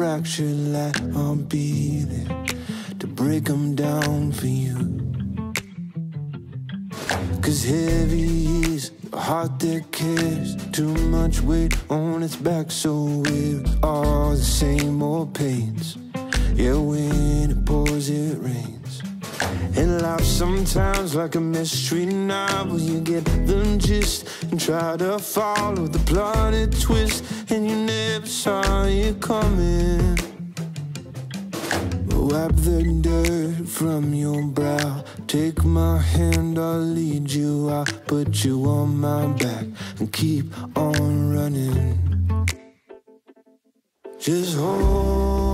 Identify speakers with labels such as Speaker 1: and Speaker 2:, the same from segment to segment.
Speaker 1: Fracture, light, I'll be there to break them down for you. Cause heavy is a heart that cares, too much weight on its back, so we're all the same old pains. Yeah, when it pours, it rains. And life sometimes like a mystery novel You get the gist and try to follow the plotted twist And you never saw it coming. Wipe the dirt from your brow. Take my hand, I'll lead you I'll put you on my back and keep on running. Just hold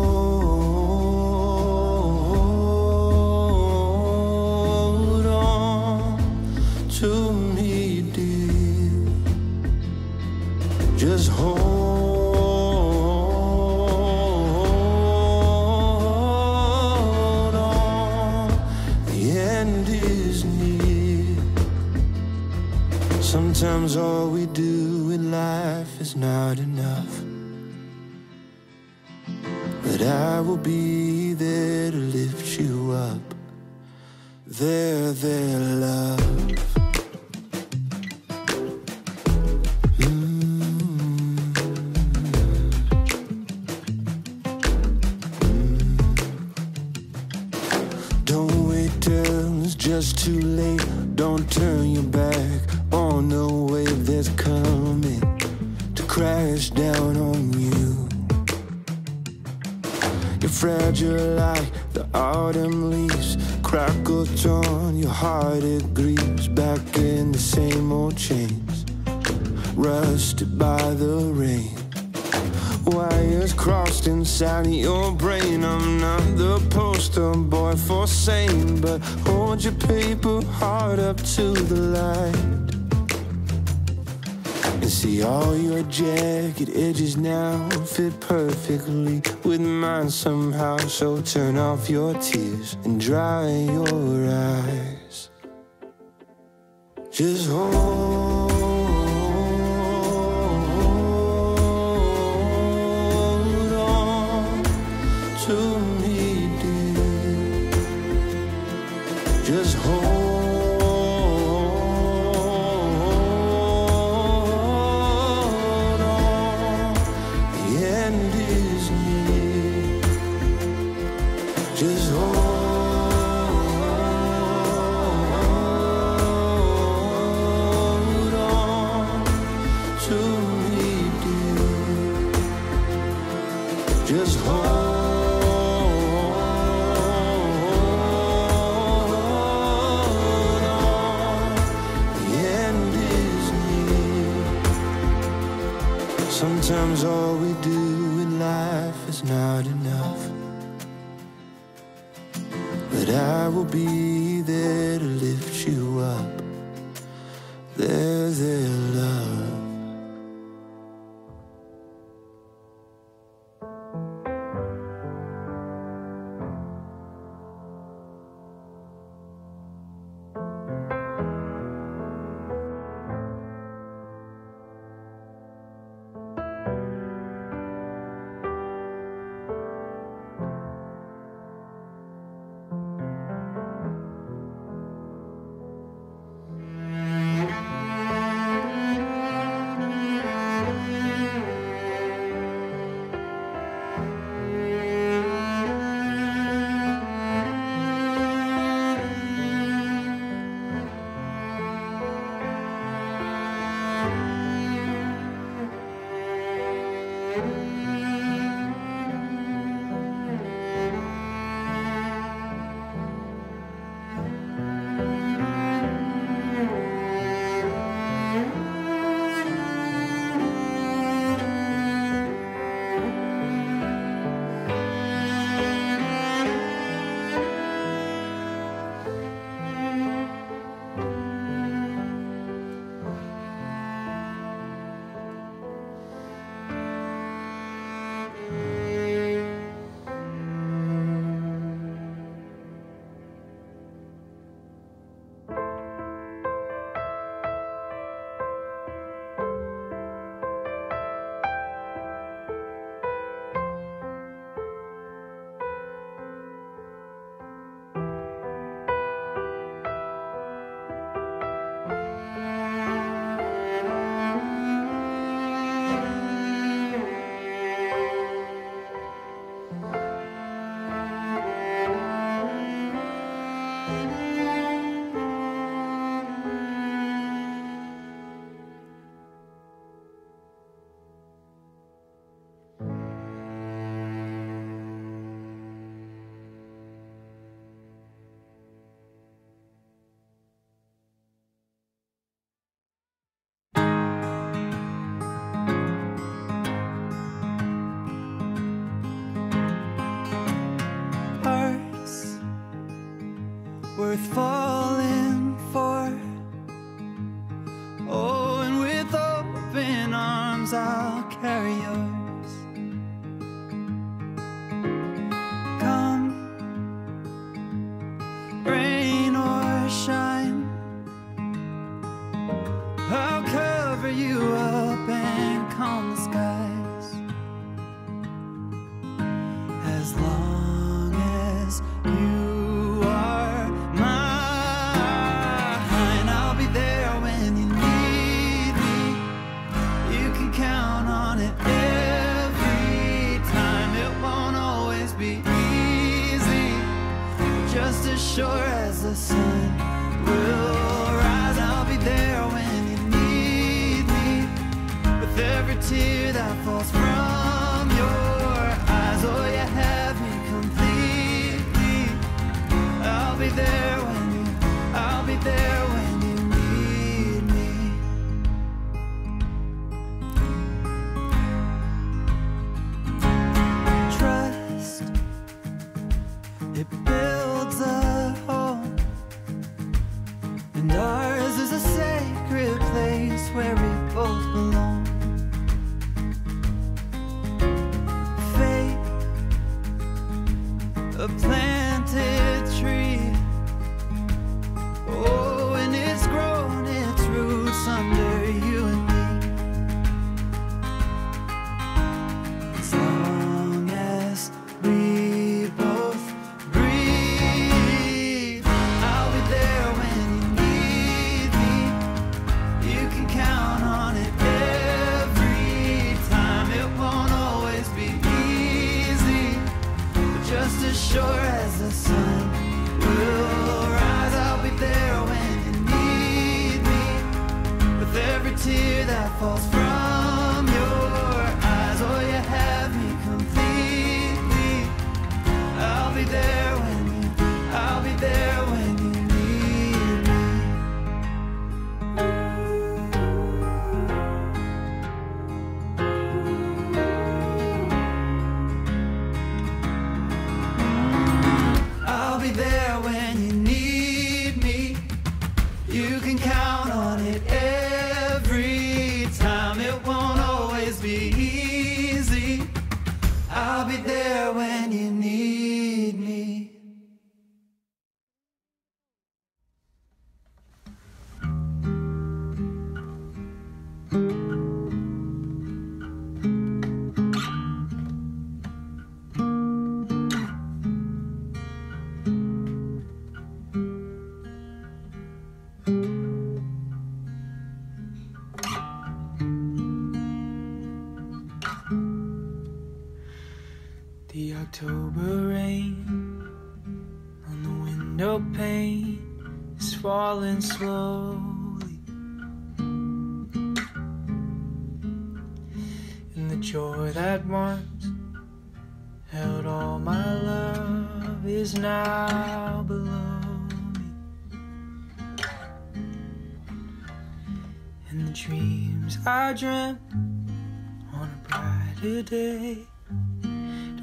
Speaker 1: So turn off your tears and dry your eyes. Just hold.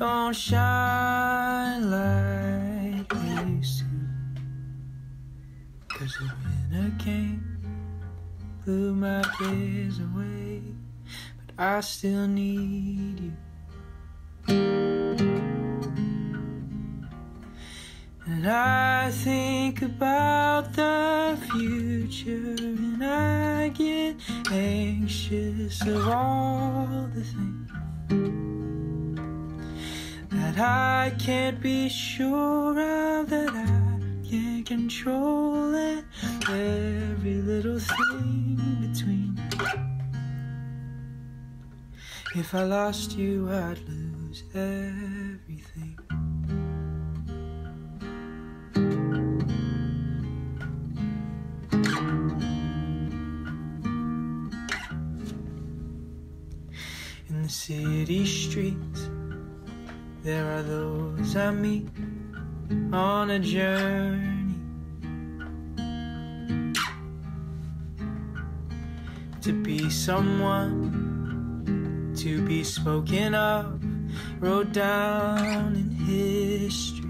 Speaker 2: Don't shine like they to. Cause the winter came, blew my days away, but I still need you. And I think about the future and I get anxious of all the things that I can't be sure of, that I can't control it. Every little thing between. If I lost you, I'd lose everything. In the city streets, there are those I meet on a journey. To be someone, to be spoken of, wrote down in history.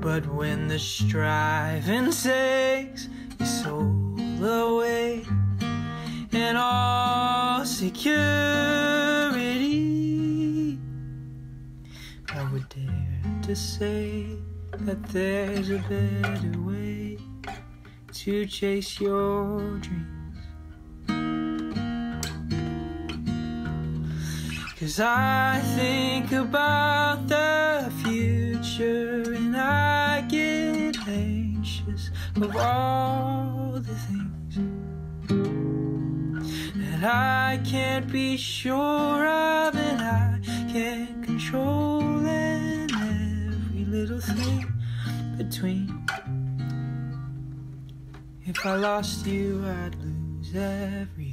Speaker 2: But when the striving takes your soul away, and all security. I would dare to say that there's a better way to chase your dreams. Cause I think about the future and I get anxious of all that I can't be sure of and I can't control and every little thing between. If I lost you, I'd lose everything.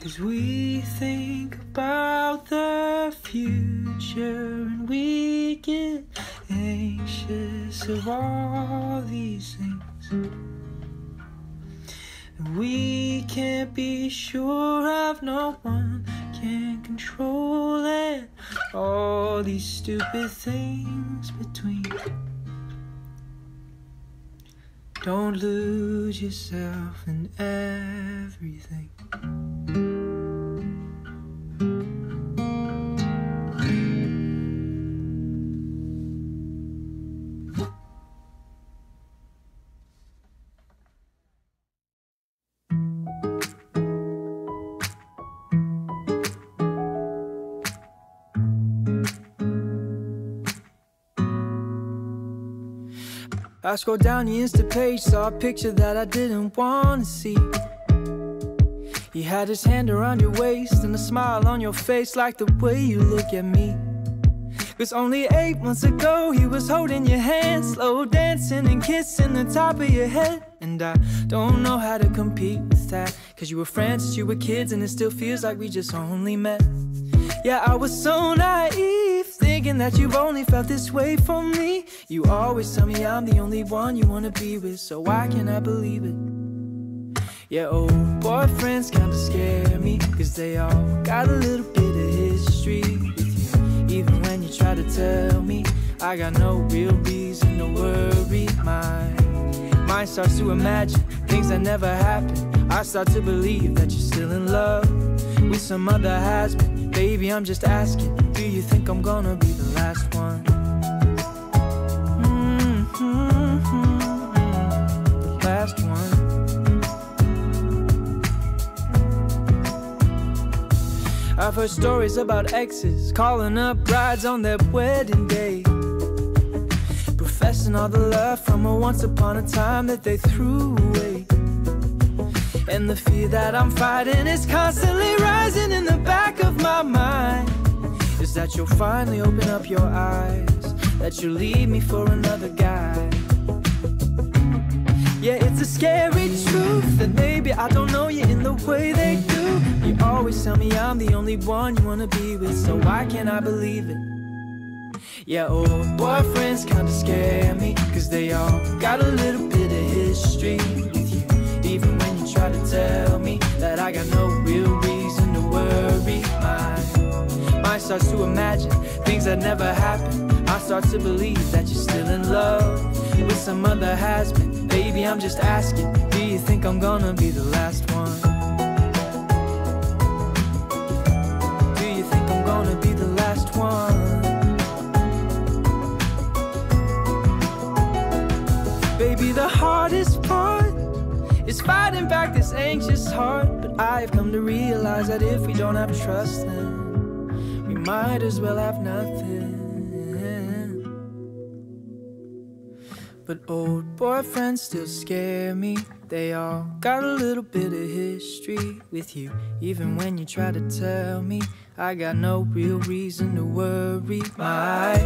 Speaker 2: Cause we think about the future and we get anxious of all these things. We can't be sure of no one can control it. All these stupid things between. Don't lose yourself in everything.
Speaker 3: I scrolled down your Insta page, saw a picture that I didn't wanna see. He had his hand around your waist and a smile on your face, like the way you look at me. Cause only eight months ago he was holding your hand, slow dancing and kissing the top of your head. And I don't know how to compete with that. Cause you were friends you were kids, and it still feels like we just only met. Yeah, I was so naive, thinking that you've only felt this way for me. You always tell me I'm the only one you wanna be with, so why can't I believe it? Yeah, old boyfriends kinda scare me, cause they all got a little bit of history with you. Even when you try to tell me, I got no real reason to worry. My mind starts to imagine things that never happened. I start to believe that you're still in love with some other has been. Baby, I'm just asking, do you think I'm gonna be the last one? Mm-hmm, the last one. I've heard stories about exes calling up brides on their wedding day. Professing all the love from a once upon a time that they threw away. And the fear that I'm fighting is constantly rising in the back of my mind. Is that you'll finally open up your eyes, that you'll leave me for another guy. Yeah, it's a scary truth that maybe I don't know you in the way they do. You always tell me I'm the only one you wanna be with, so why can't I believe it? Yeah, old boyfriends kinda scare me, cause they all got a little bit of history with you. Even when you try to tell me that I got no real reason to worry, my mind starts to imagine things that never happened. I start to believe that you're still in love with some other has been. Baby, I'm just asking, do you think I'm gonna be the last one? Do you think I'm gonna be the last one? Baby, the hardest part fighting back this anxious heart. But I've come to realize that if we don't have trust, then we might as well have nothing. But old boyfriends still scare me. They all got a little bit of history with you. Even when you try to tell me, I got no real reason to worry. My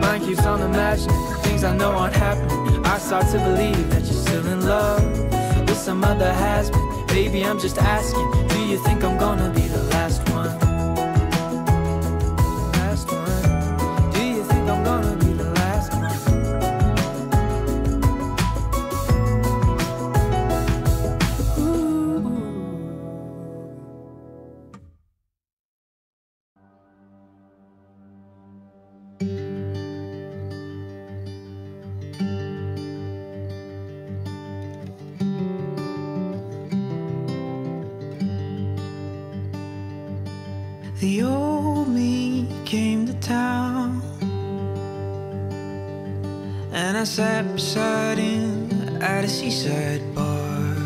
Speaker 3: mind keeps on imagining things I know aren't happening. I start to believe that you're still in love some other has been. Baby, I'm just asking, do you think I'm gonna be
Speaker 2: sat beside him at a seaside bar.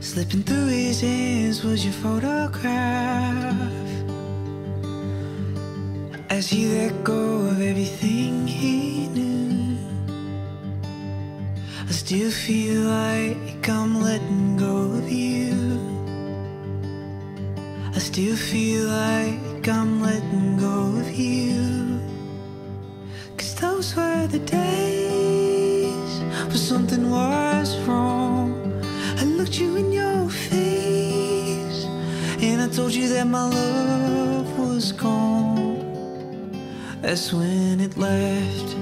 Speaker 2: Slipping through his hands was your photograph. As he let go of everything he knew, I still feel like I'm letting go of you. I still feel like I'm letting go of you. The days when something was wrong. I looked you in your face and I told you that my love was gone. That's when it left.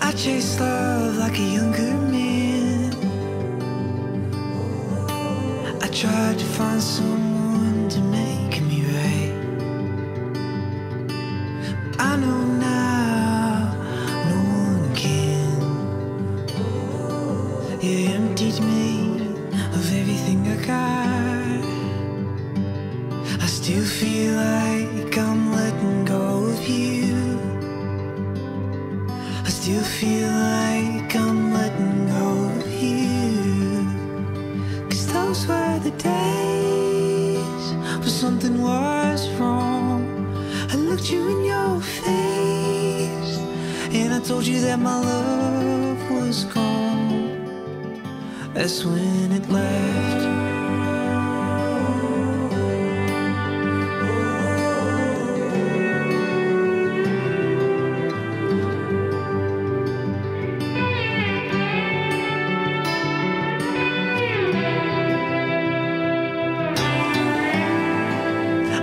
Speaker 2: I chased love like a younger man. I tried to find someone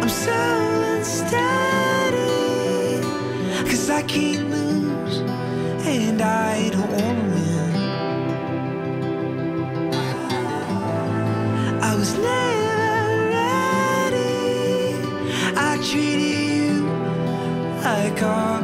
Speaker 2: I'm
Speaker 4: so I can't lose and I don't wanna win. I was never ready. I treated you like I.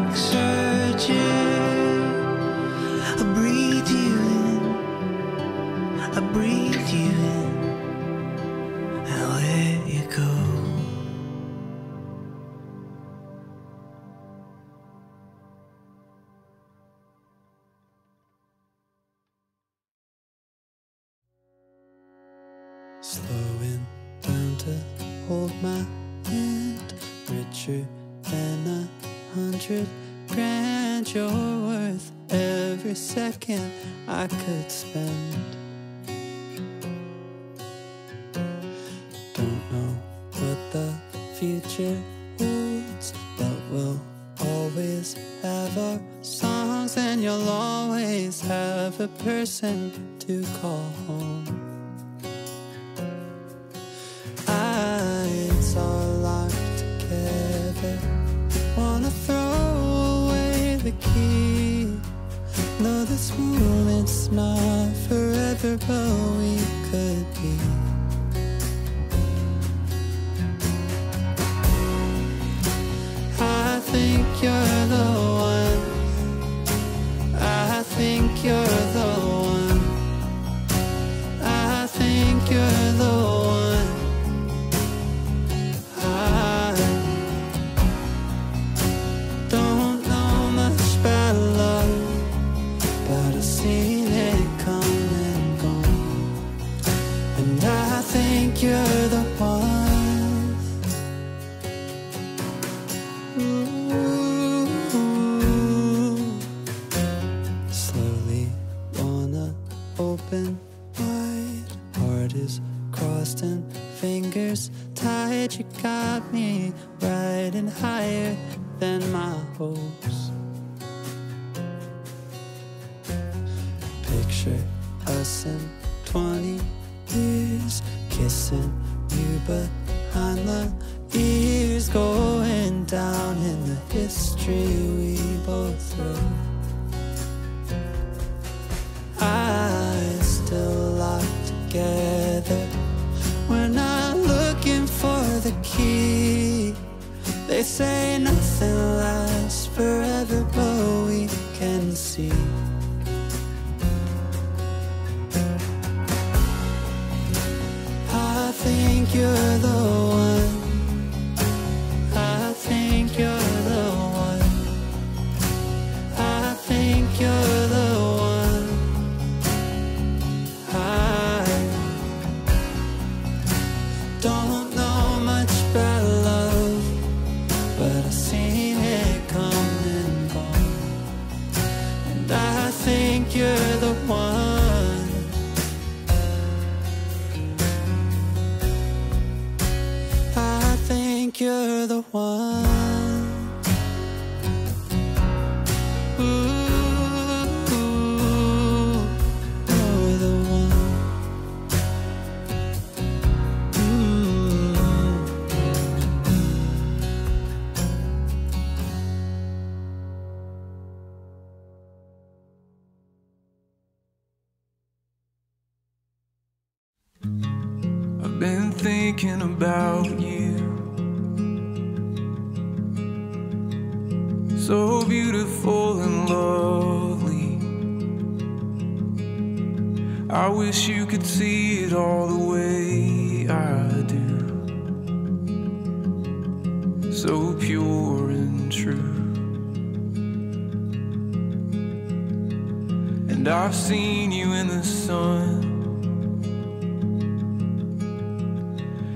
Speaker 4: And
Speaker 5: I've seen you in the
Speaker 6: sun.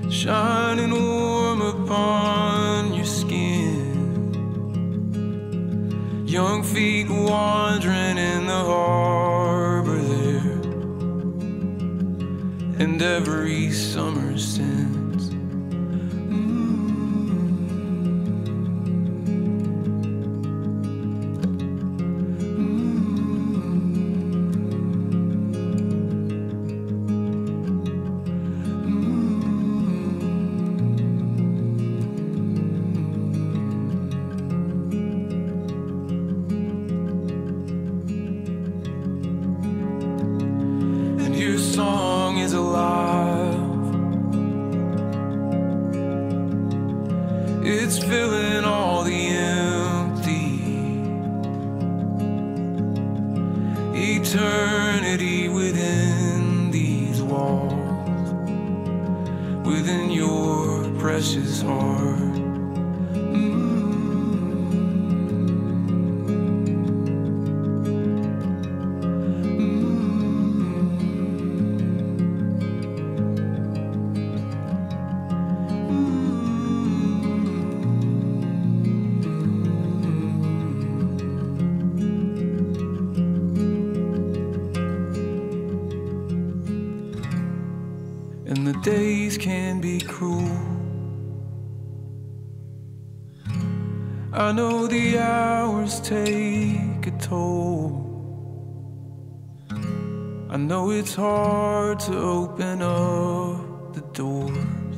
Speaker 6: Shining warm upon your skin.
Speaker 1: Young feet wandering in the harbor there. And every summer since. hard to open up the doors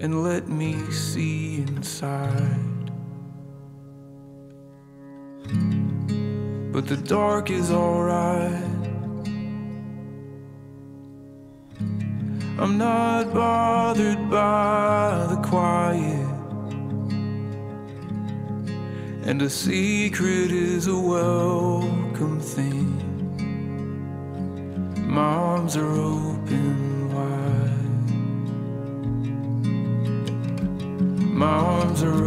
Speaker 1: and let me see inside. But the dark is alright. I'm not bothered by the quiet. And a secret is a welcome thing. My arms are open wide. My arms are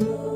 Speaker 2: Lord.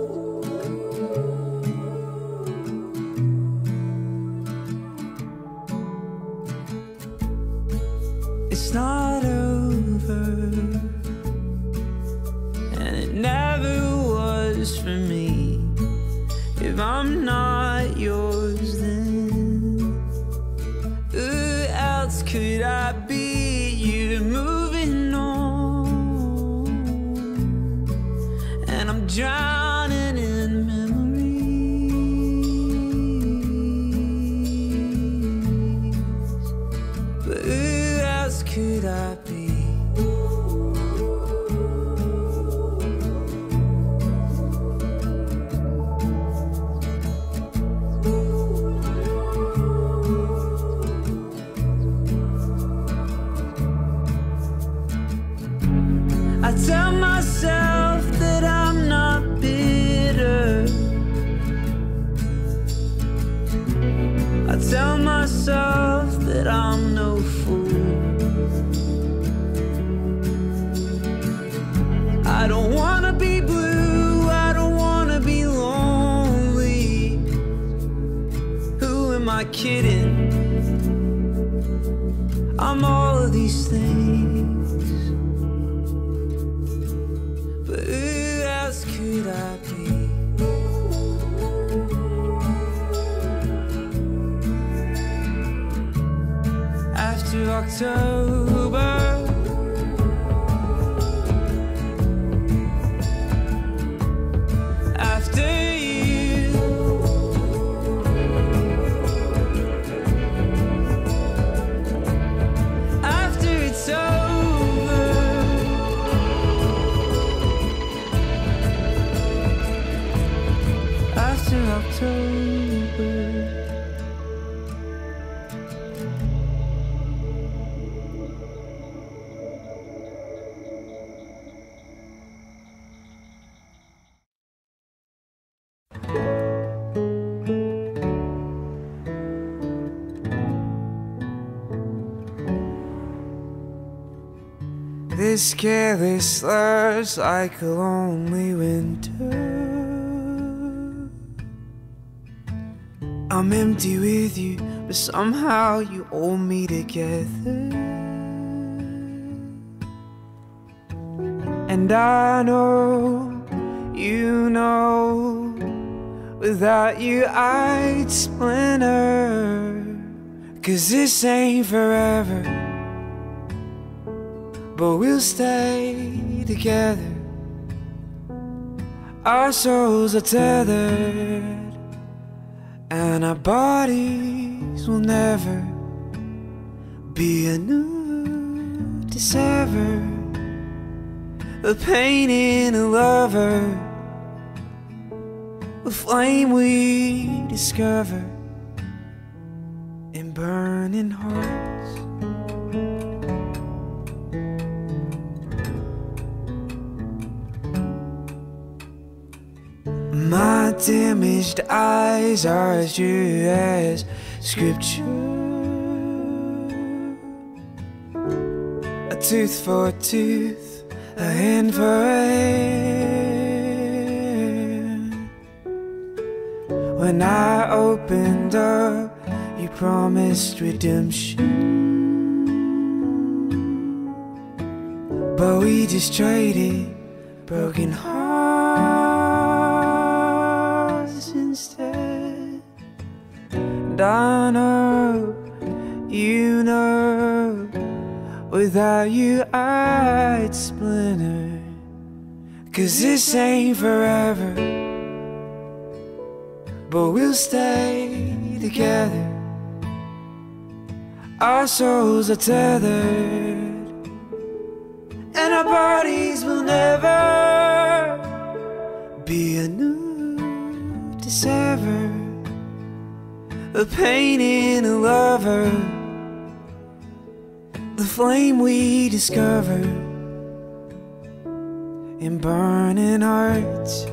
Speaker 2: This careless slurs like a lonely winter. I'm empty with you, but somehow you hold me together. And I know, you know, without you I'd splinter. Cause this ain't forever but we'll stay together. Our souls are tethered, and our bodies will never be enough to sever the pain in a lover, the flame we discover eyes are as true as scripture. A tooth for a tooth, a hand for a hand. When I opened up, you promised redemption. But we just traded broken hearts And I know, you know, without you I'd splinter. Cause this ain't forever, but we'll stay together. Our souls are tethered and our bodies will never be enough to sever the pain in a lover, the flame we discover in burning hearts.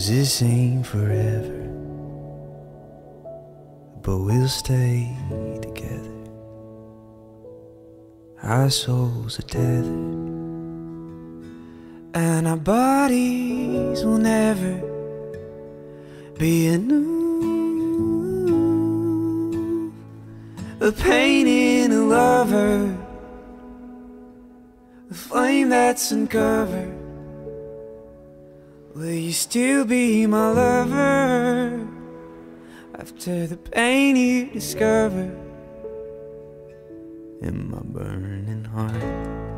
Speaker 2: Cause this ain't forever, but we'll stay together. Our souls are tethered, and our bodies will never be enough. The pain in a lover, the flame that's uncovered. Will you still be my lover after the pain you discover in my burning heart?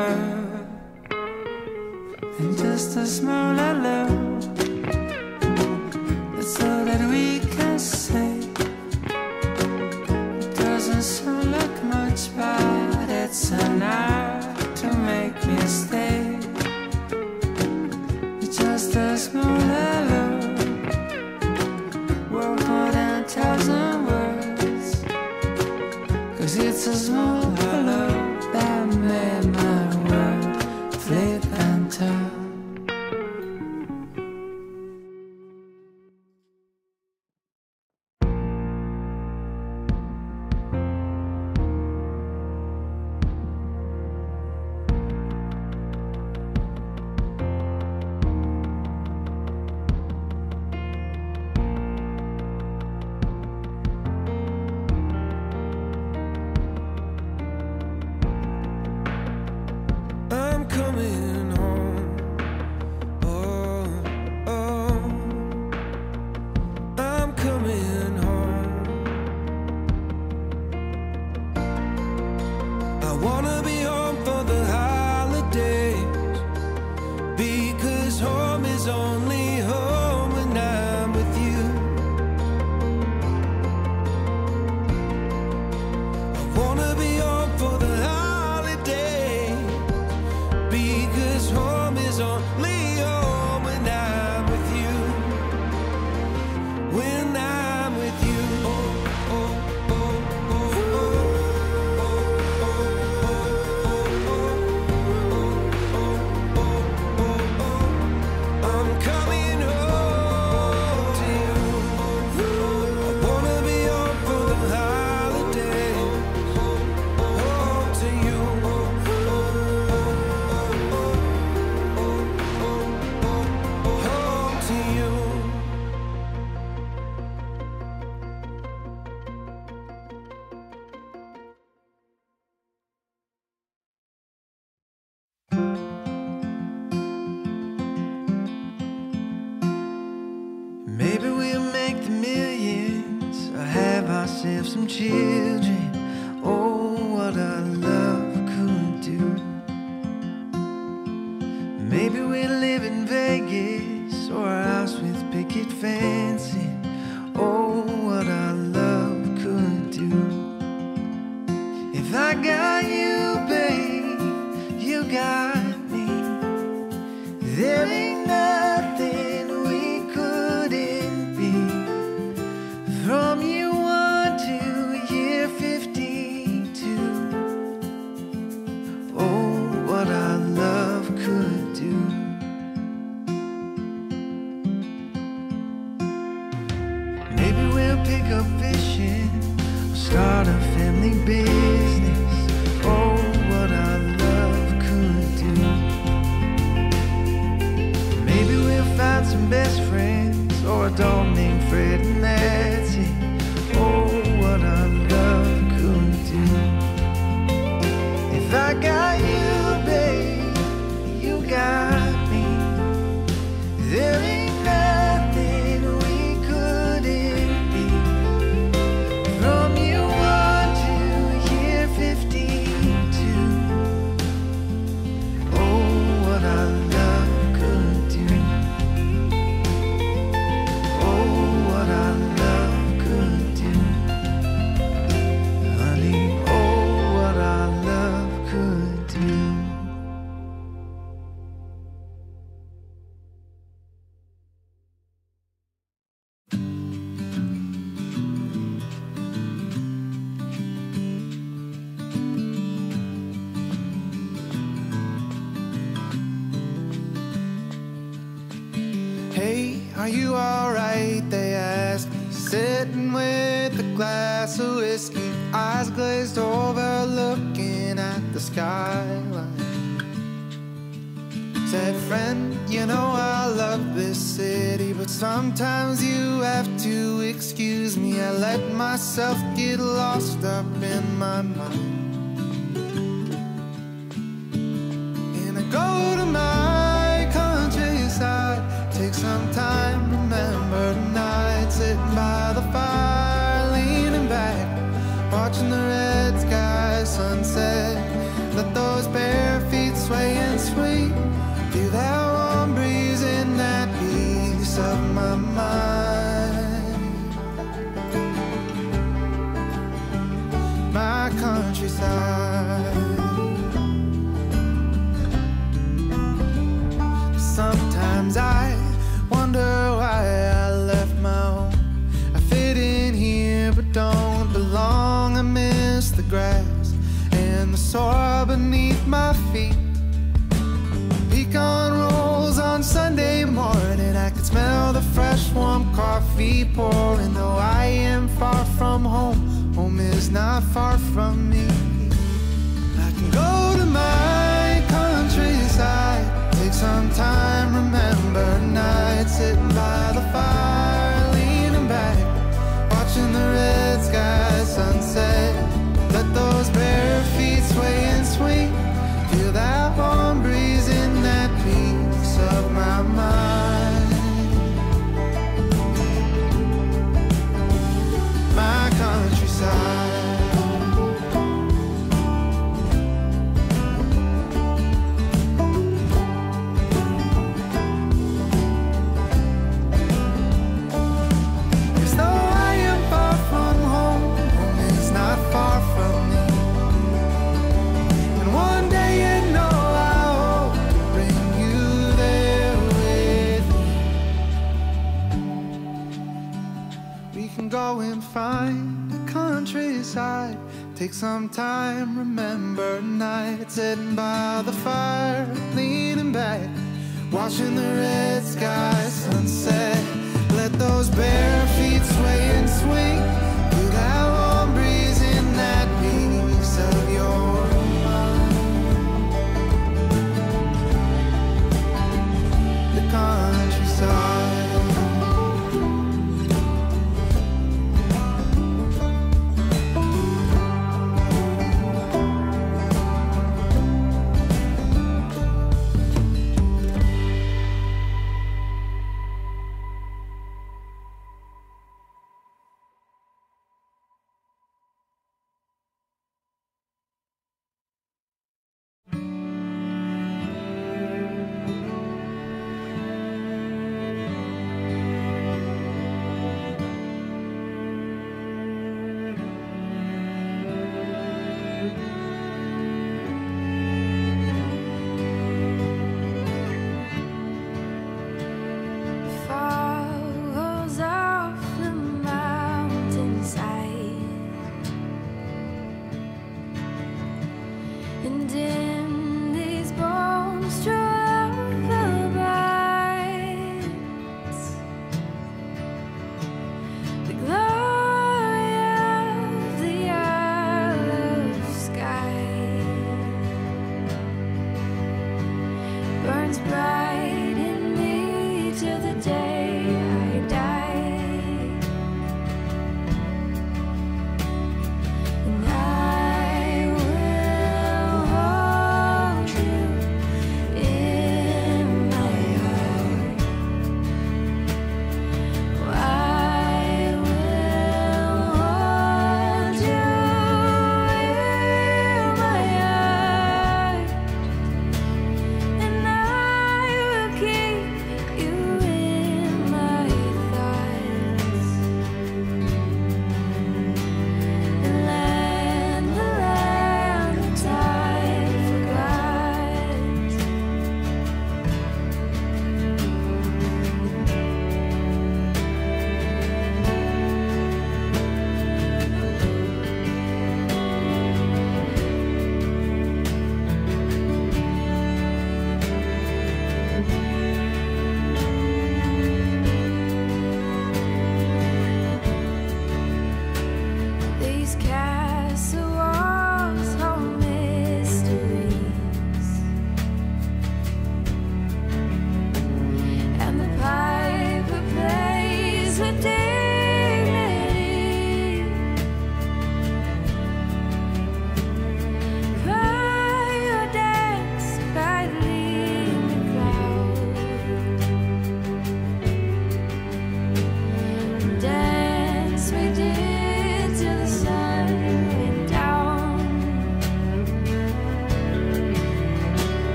Speaker 1: Heard And just a small hello
Speaker 4: eyes glazed over, looking at the skyline. Said, friend, you know I love this city, but sometimes you have to excuse me. I let myself get lost up in my mind. Bare feet sway and sweep, feel that warm breeze in that peace of my mind. My countryside. Sometimes I wonder why I left my home. I fit in here but don't belong. I miss the grass and the soil smell the fresh warm coffee pouring. Though I am far from home, home is not far from me. I can go to my countryside, take some time, remember nights sitting by the fire, leaning back, watching the red sky sunset. Let those bare Take some time, remember nights sitting by the fire, leaning back, watching the red sky sunset. Let those bare feet sway and swing. Feel that warm breeze in that piece of your mind. The countryside.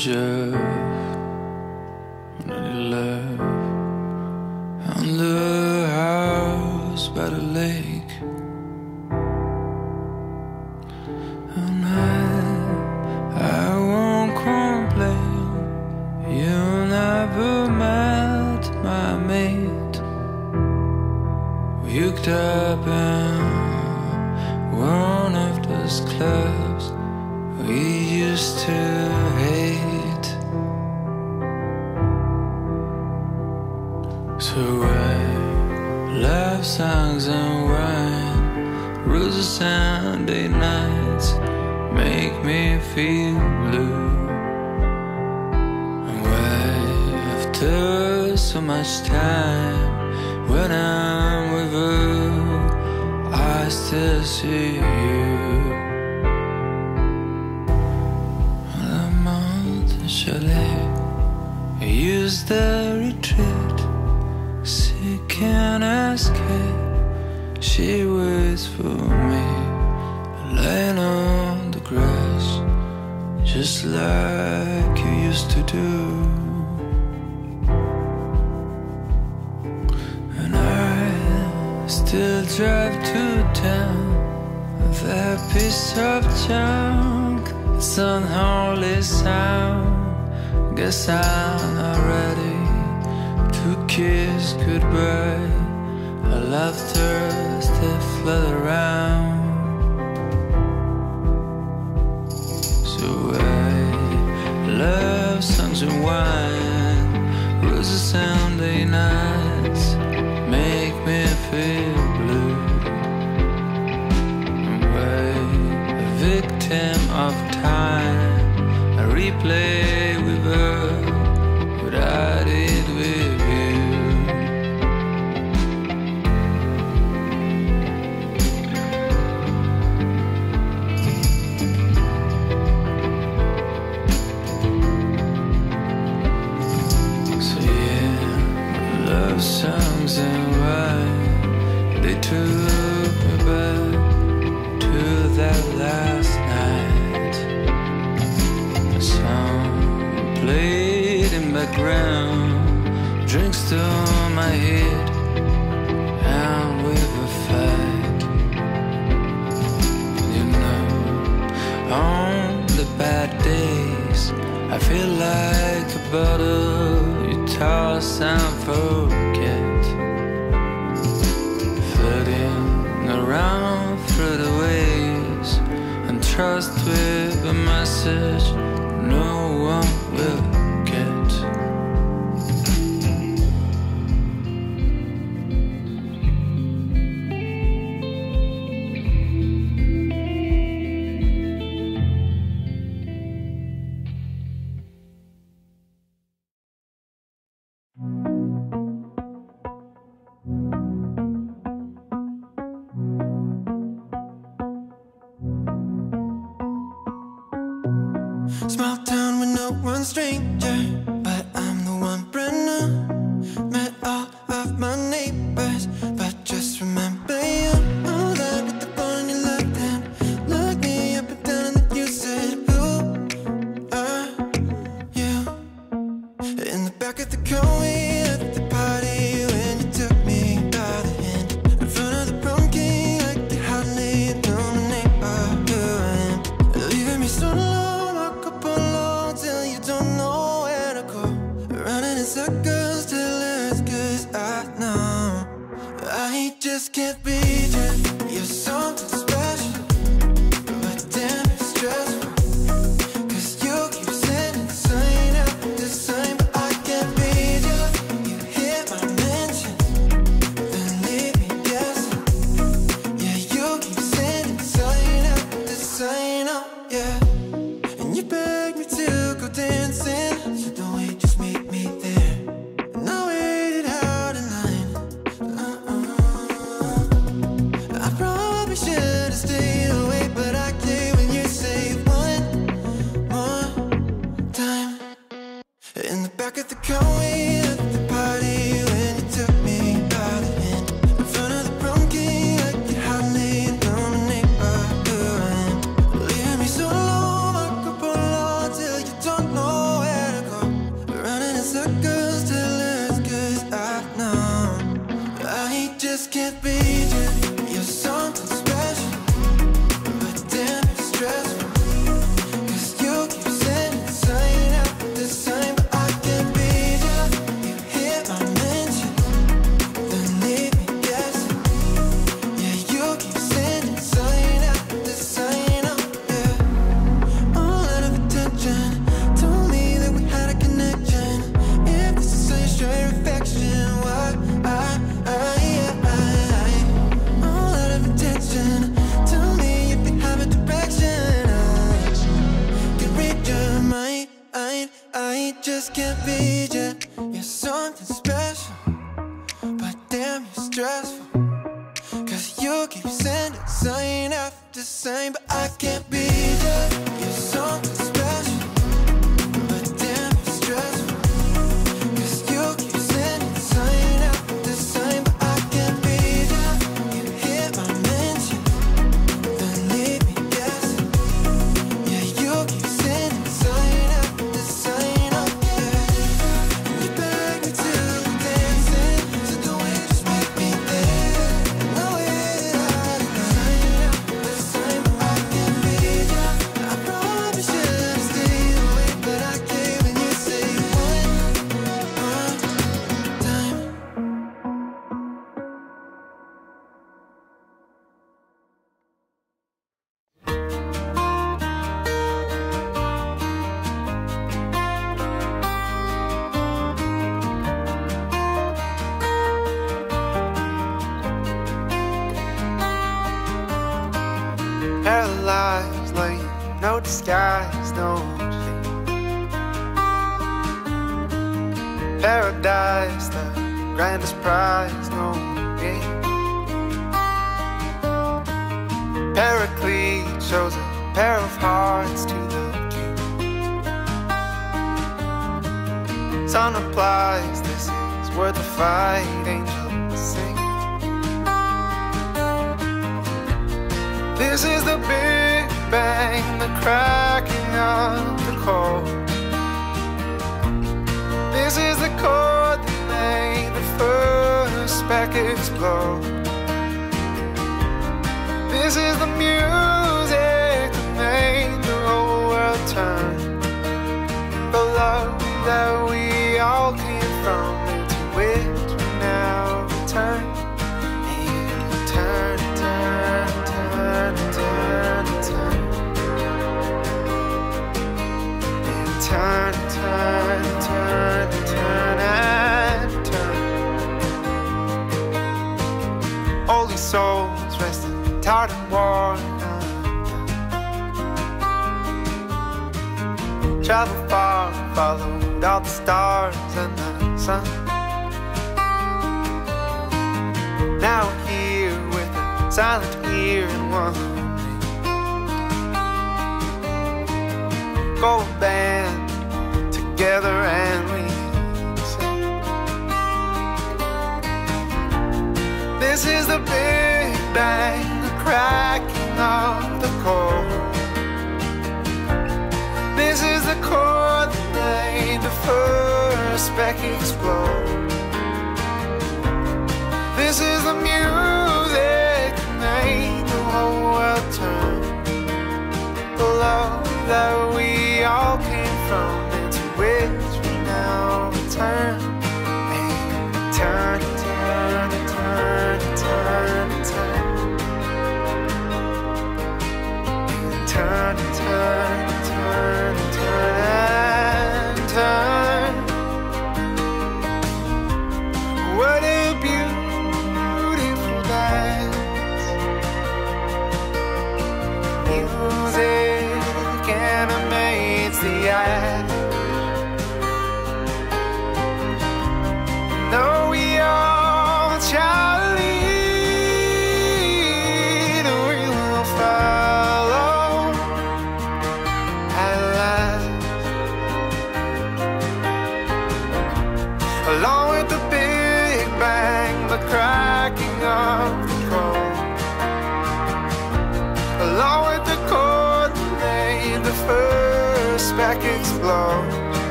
Speaker 6: Got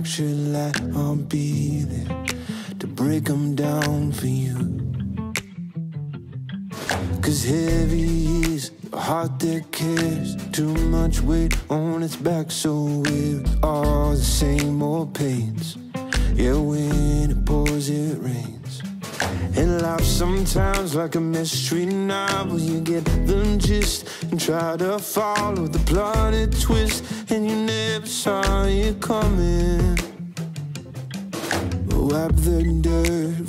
Speaker 1: fractured light, I'll be there to break them down for you. Cause heavy is a heart that cares too much weight on its back, so we're all the same old pains. Yeah, when it pours, it rains. And life sometimes like a mystery novel. You get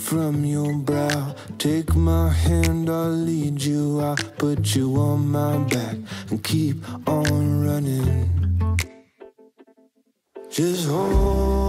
Speaker 1: from your brow. Take my hand, I'll lead you. I'll put you on my back and keep on running. Just hold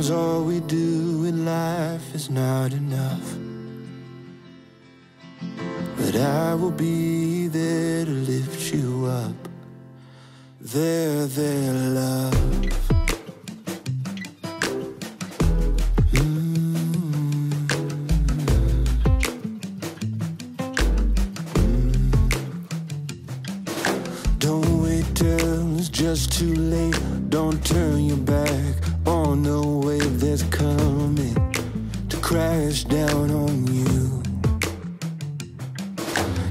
Speaker 1: Sometimes all we do in life is not enough. But I will be there to lift you up. There, there, love. Mm. Don't wait it's just too late. Don't turn your back on the crash down on you.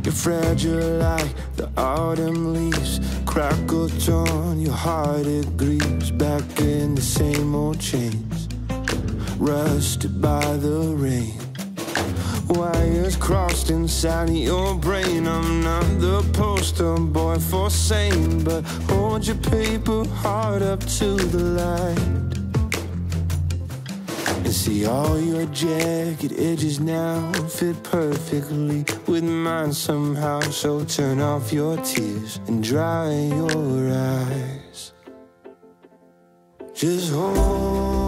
Speaker 1: You're fragile like the autumn leaves. Crackle torn, your heart it grieves. Back in the same old chains, rusted by the rain. Wires crossed inside your brain. I'm not the poster boy for sane, but hold your paper hard up to the light. And see all your jagged edges now fit perfectly with mine somehow. So turn off your tears and dry your eyes. Just hold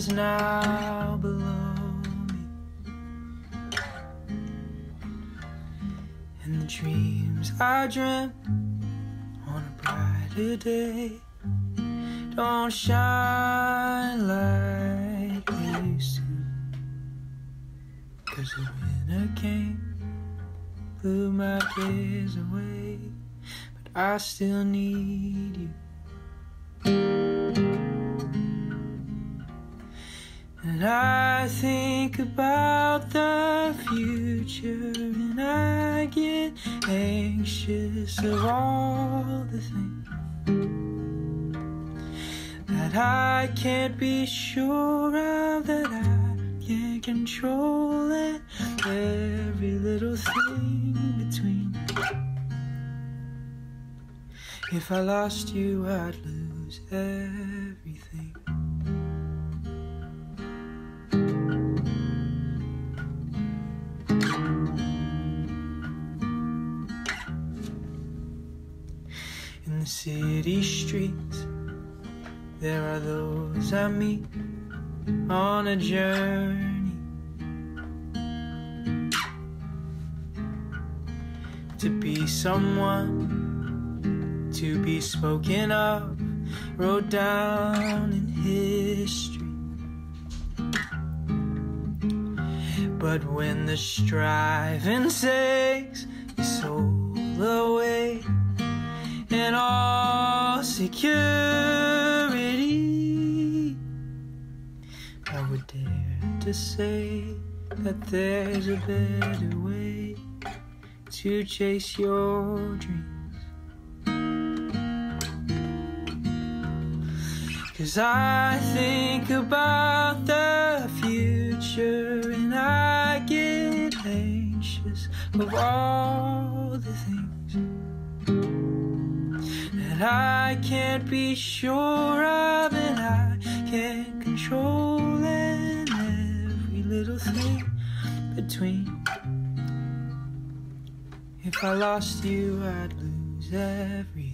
Speaker 1: is
Speaker 2: now below me. And the dreams I dreamt on a brighter day don't shine like they used to. Cause the winter came, blew my days away, but I still need you. And I think about the future and I get anxious of all the things that I can't be sure of, that I can't control it, every little thing between. If I lost you, I'd lose everything. city streets. There are those I meet on a journey to be someone, to be spoken of, wrote down in history.
Speaker 3: But when the striving takes your soul away and all security, I would dare to say that there's a better way to chase your dreams. Cause I think about the future and I get anxious of all that I can't be sure of and I can't control every little thing between. If I lost you, I'd lose everything.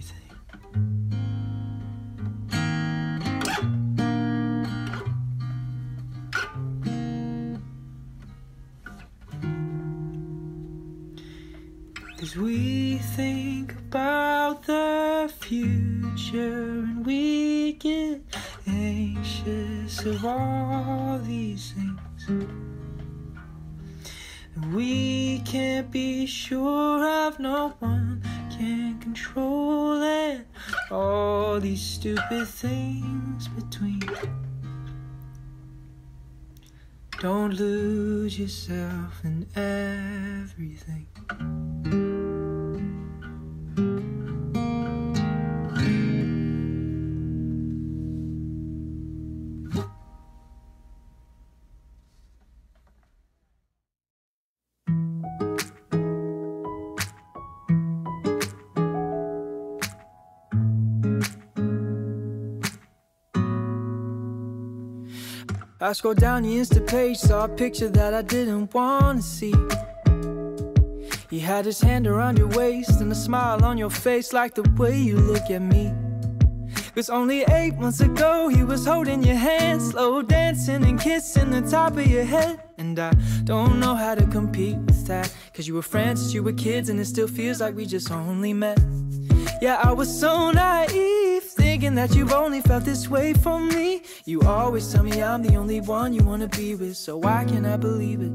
Speaker 3: Cause we think about the future and we get anxious of all these things. We can't be sure of no one can control it. All these stupid things between. Don't lose yourself in everything. I scrolled down the Insta page, saw a picture that I didn't wanna see. He had his hand around your waist and a smile on your face, like the way you look at me. Cause only eight months ago, he was holding your hand, slow dancing and kissing the top of your head. And I don't know how to compete with that. Cause you were friends you were kids, and it still feels like we just only met. Yeah, I was so naive, thinking that you've only felt this way for me. You always tell me I'm the only one you wanna be with, so why can't I believe it?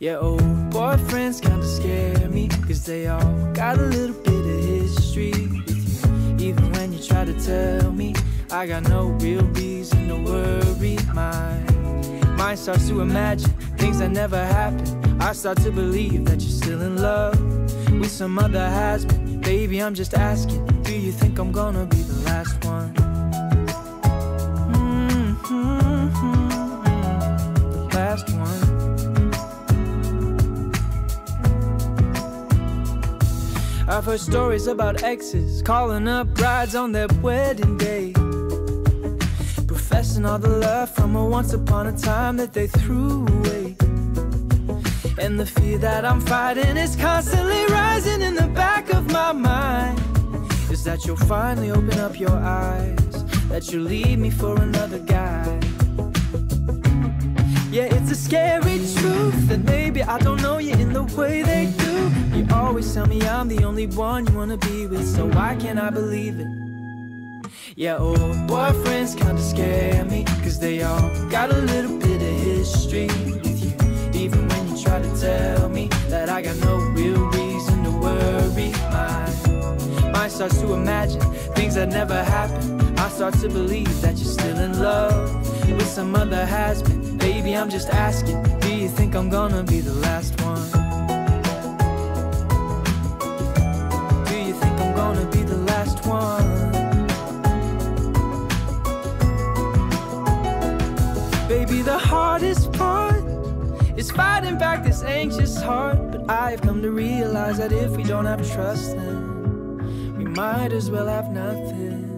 Speaker 3: Yeah, old boyfriends kinda scare me, cause they all got a little bit of history with you. Even when you try to tell me, I got no real reason to worry. My mind starts to imagine things that never happened. I start to believe that you're still in love with some other been. Baby, I'm just asking, you think I'm gonna be the last one? Mm-hmm, the last one. I've heard stories about exes calling up brides on their wedding day. Professing all the love from a once upon a time that they threw away. And the fear that I'm fighting is constantly rising in the back of my mind. Is that you'll finally open up your eyes, that you'll leave me for another guy. Yeah, it's a scary truth that maybe I don't know you in the way they do. You always tell me I'm the only one you wanna be with, so why can't I believe it? Yeah, old boyfriends kinda scare me, cause they all got a little bit of history with you. Even when you try to tell me that I got no real reason to worry, my starts to imagine things that never happened. I start to believe that you're still in love with some other has been. Baby, I'm just asking, do you think I'm gonna be the last one? Do you think I'm gonna be the last one? Baby, the hardest part is fighting back this anxious heart. But I've come to realize that if we don't have trust, then might as well have nothing.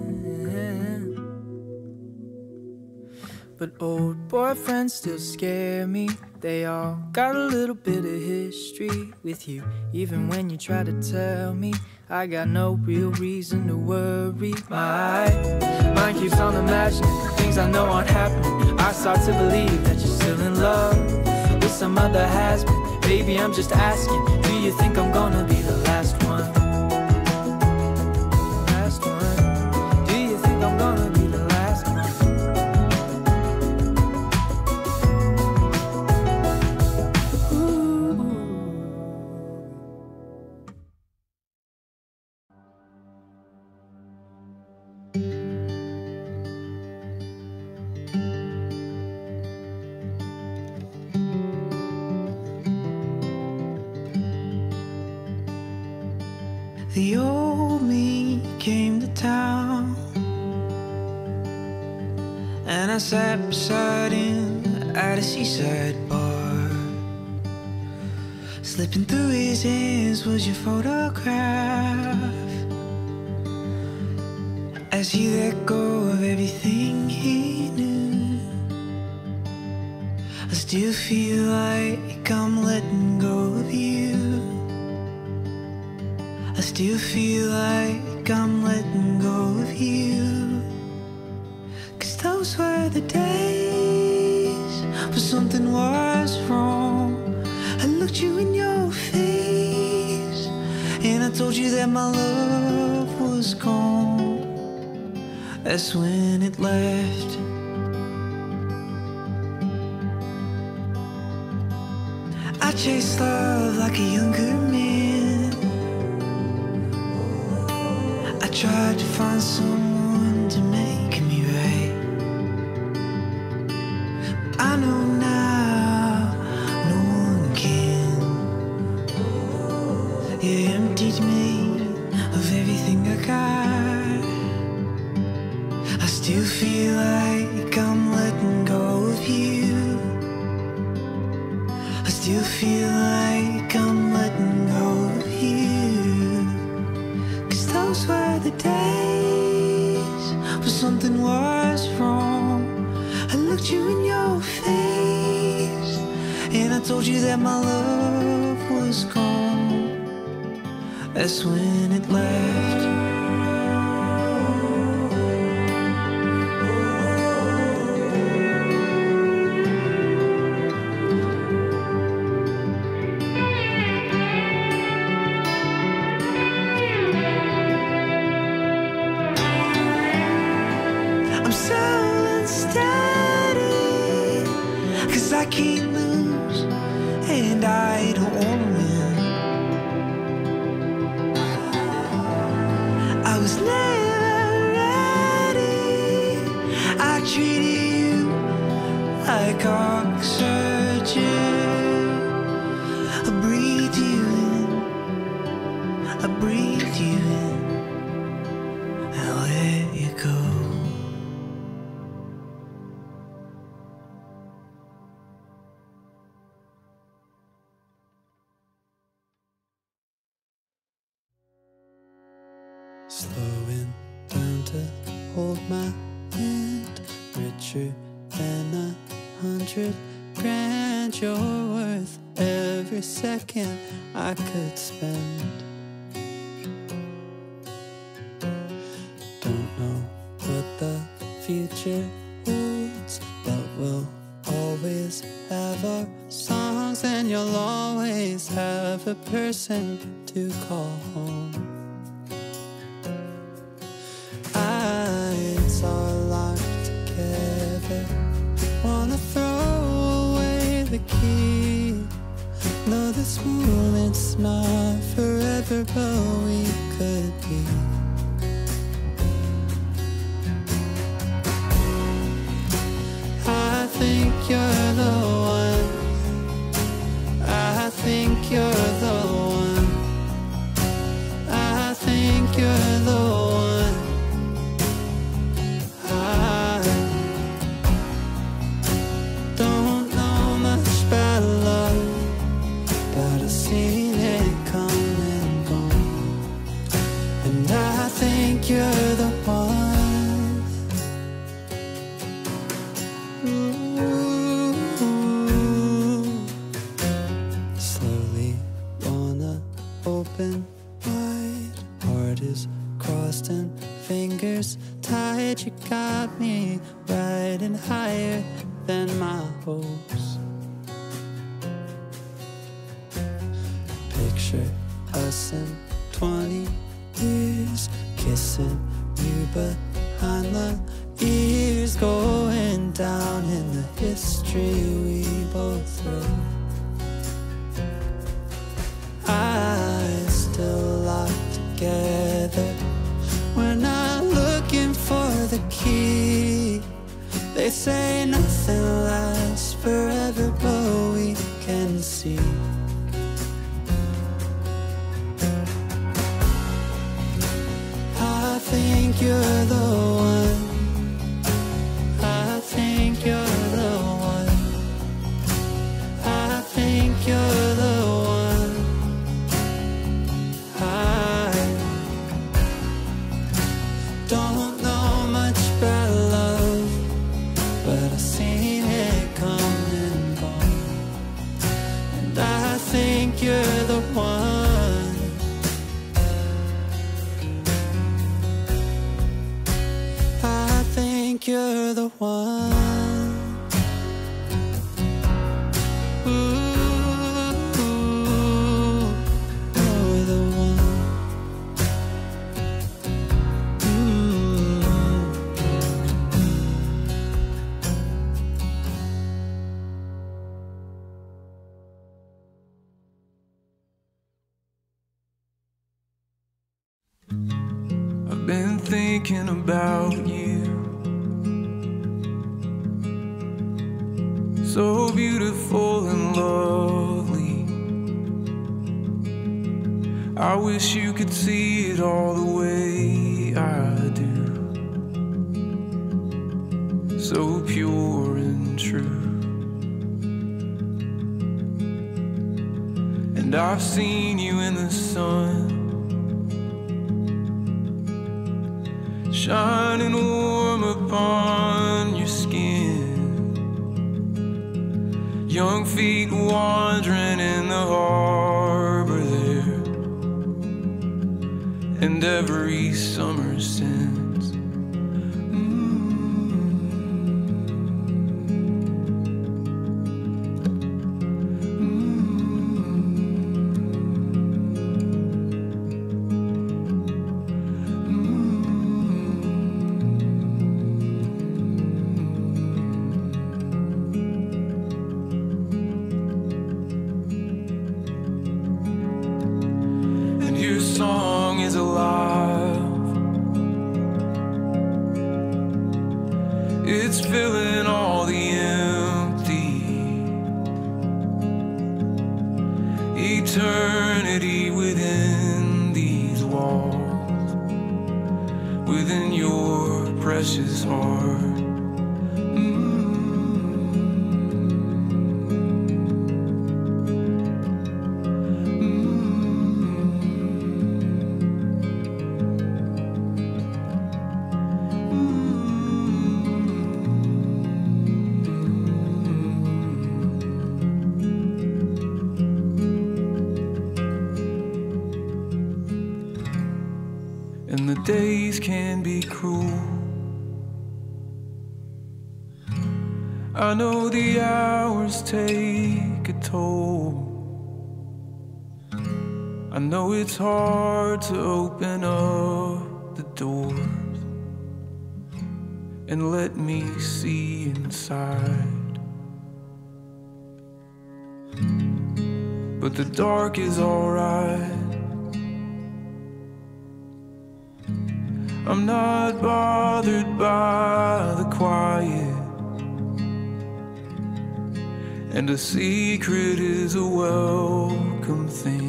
Speaker 3: But old boyfriends still scare me. They all got a little bit of history with you. Even when you try to tell me, I got no real reason to worry. My mind keeps on imagining things I know aren't happening. I start to believe that you're still in love with some other has been. Baby, I'm just asking, do you think I'm gonna be the
Speaker 4: was your photograph. As he let go of everything he knew I still feel like I'm letting go of you. I still feel like told you that my love was gone. That's when it left. I chased love like a younger man. I tried to find some. innocent I
Speaker 1: wish you could see it all the way I do. So pure and true. And I've seen you in the sun. shining warm upon your skin. Young feet wandering in the harbor every summer it's hard to open up the doors and let me see inside. But the dark is alright. I'm not bothered by the quiet. And a secret is a welcome thing.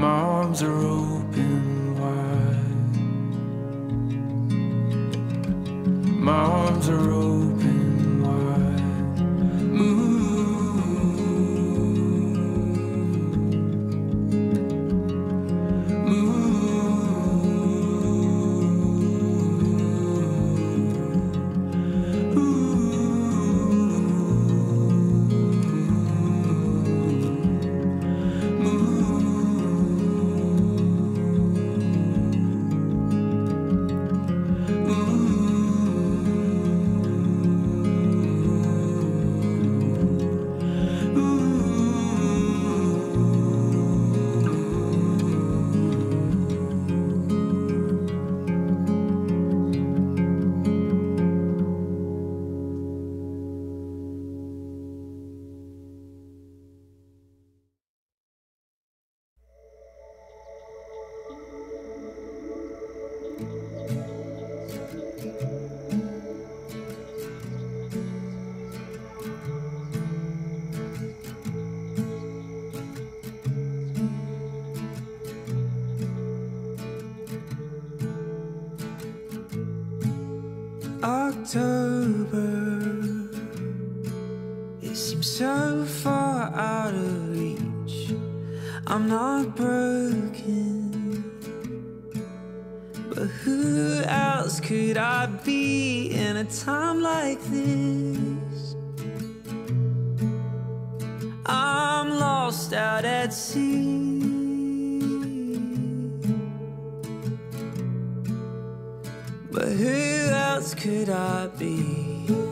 Speaker 1: My arms are open wide. My arms are open
Speaker 7: But who else could I be?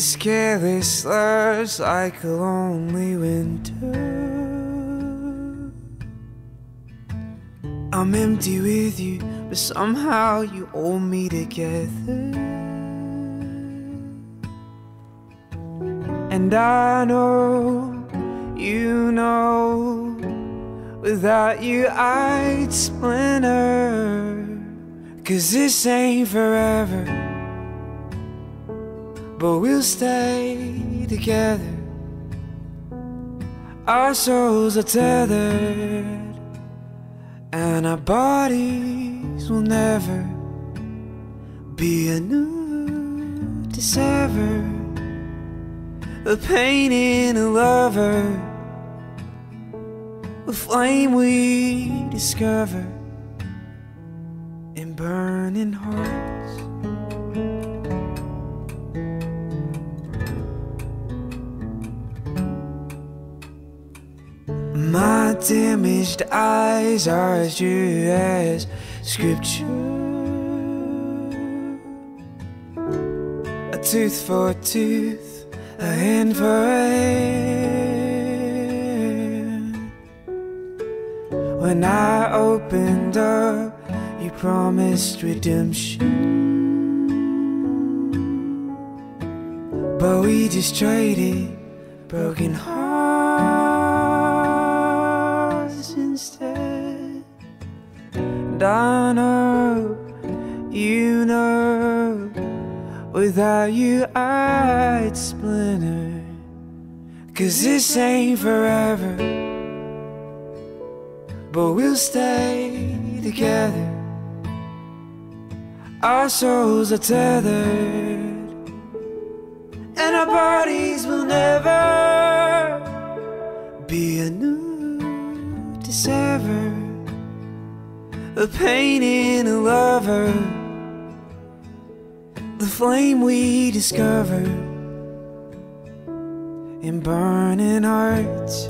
Speaker 7: This
Speaker 2: careless slurs like a lonely winter. I'm empty with you, but somehow you hold me together. And I know, you know, without you I'd splinter. Cause this ain't forever, but we'll stay together. Our souls are tethered and our bodies will never be enough to sever the pain in a lover, the flame we discover in burning hearts. Damaged eyes are as true as scripture. A tooth for a tooth, a hand for a hand. When I opened up, you promised redemption. But we just traded broken hearts And I know, you know, without you I'd splinter. Cause this ain't forever, but we'll stay together. Our souls are tethered and our bodies will never be enough to sever the pain in a lover, the flame we discover
Speaker 6: in burning hearts.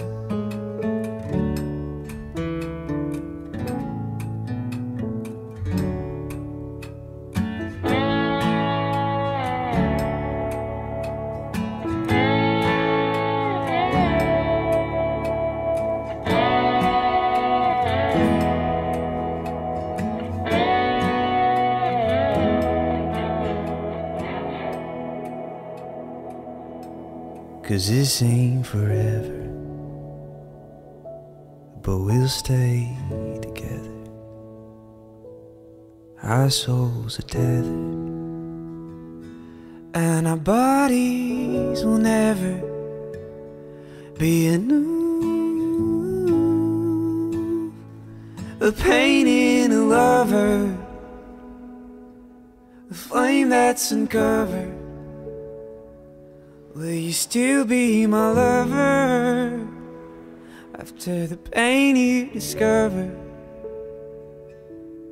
Speaker 6: this ain't forever, but we'll stay together. Our souls are tethered, and our bodies will never be anew. A pain in a lover, a flame that's uncovered. Will you still be my lover? After the pain you discover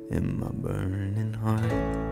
Speaker 6: In my burning heart.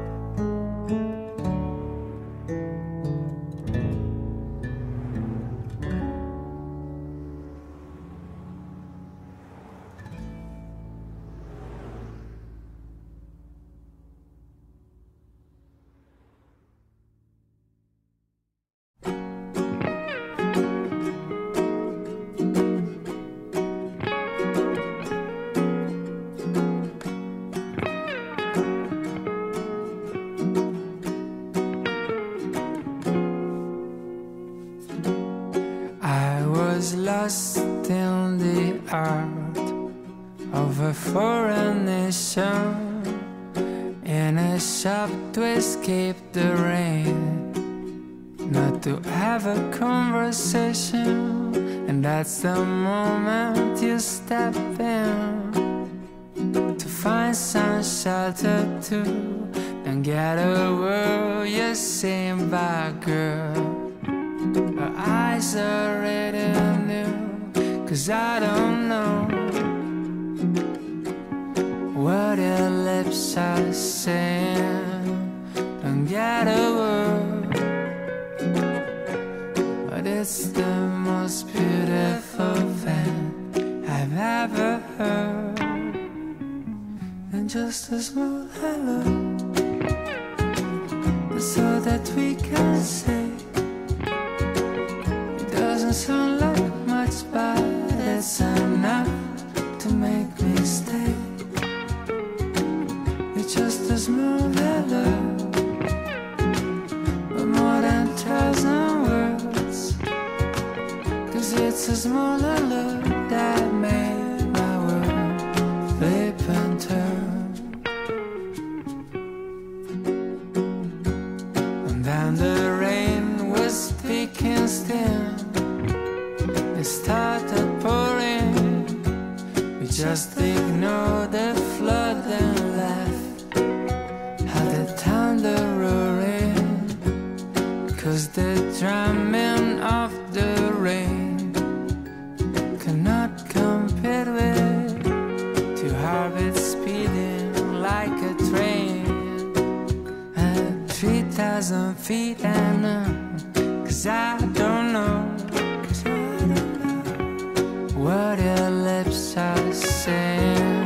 Speaker 6: I sing.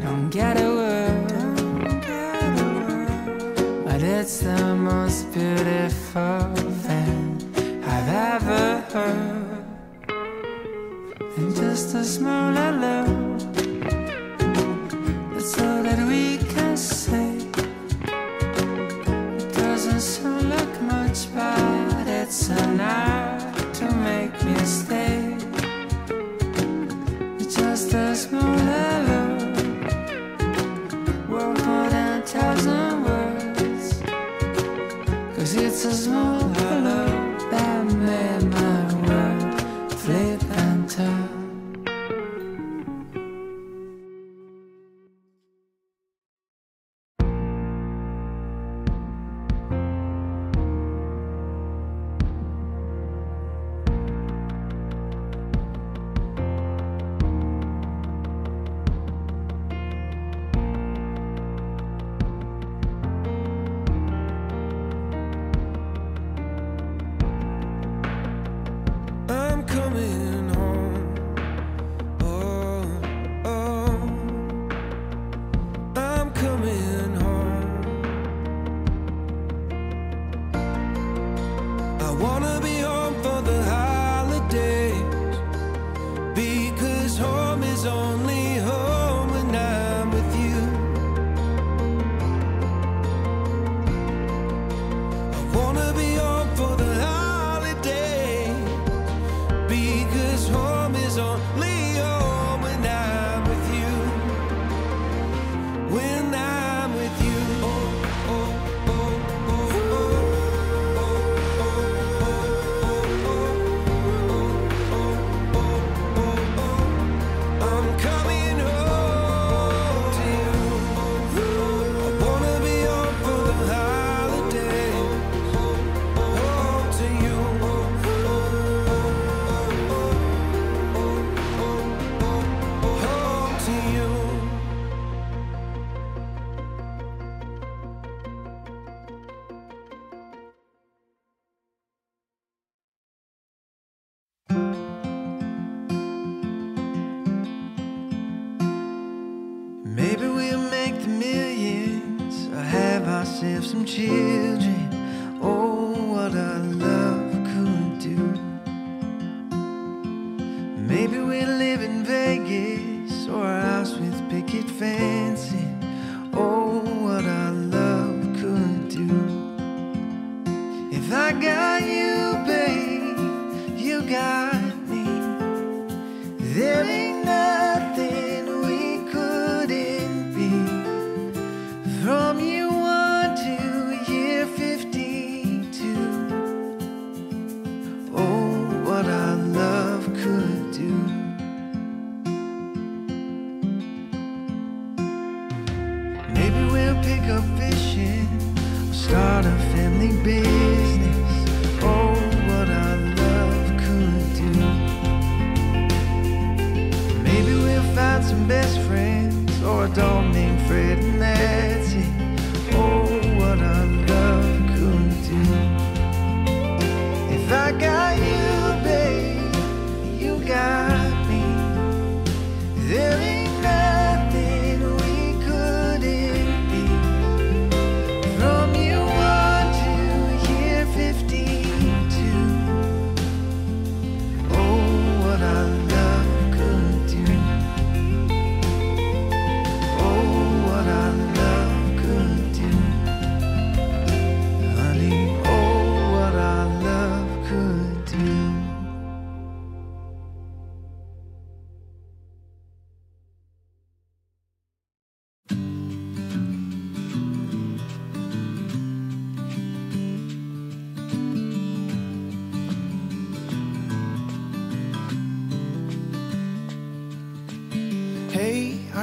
Speaker 6: Don't get a word, but it's the most beautiful thing I've ever heard. And just a small
Speaker 2: alone. dances move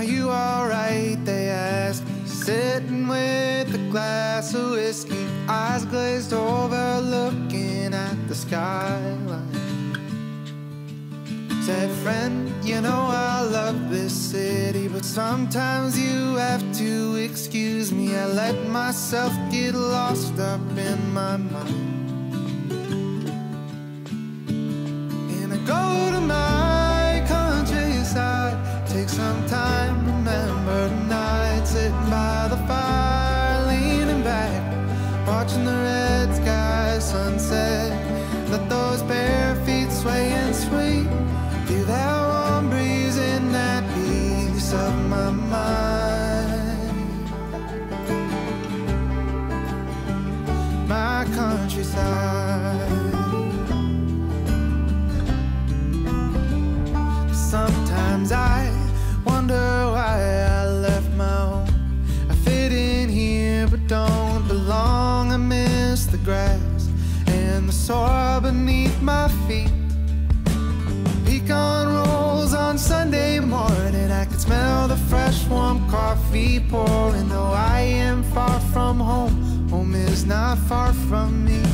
Speaker 2: you
Speaker 4: alright? They ask me. Sitting with a glass of whiskey, eyes glazed over, looking at the skyline. Said, friend, you know I love this city, but sometimes you have to excuse me. I let myself get lost up in my mind. And I go to my be poor, and though I am far from home, home is not far from me.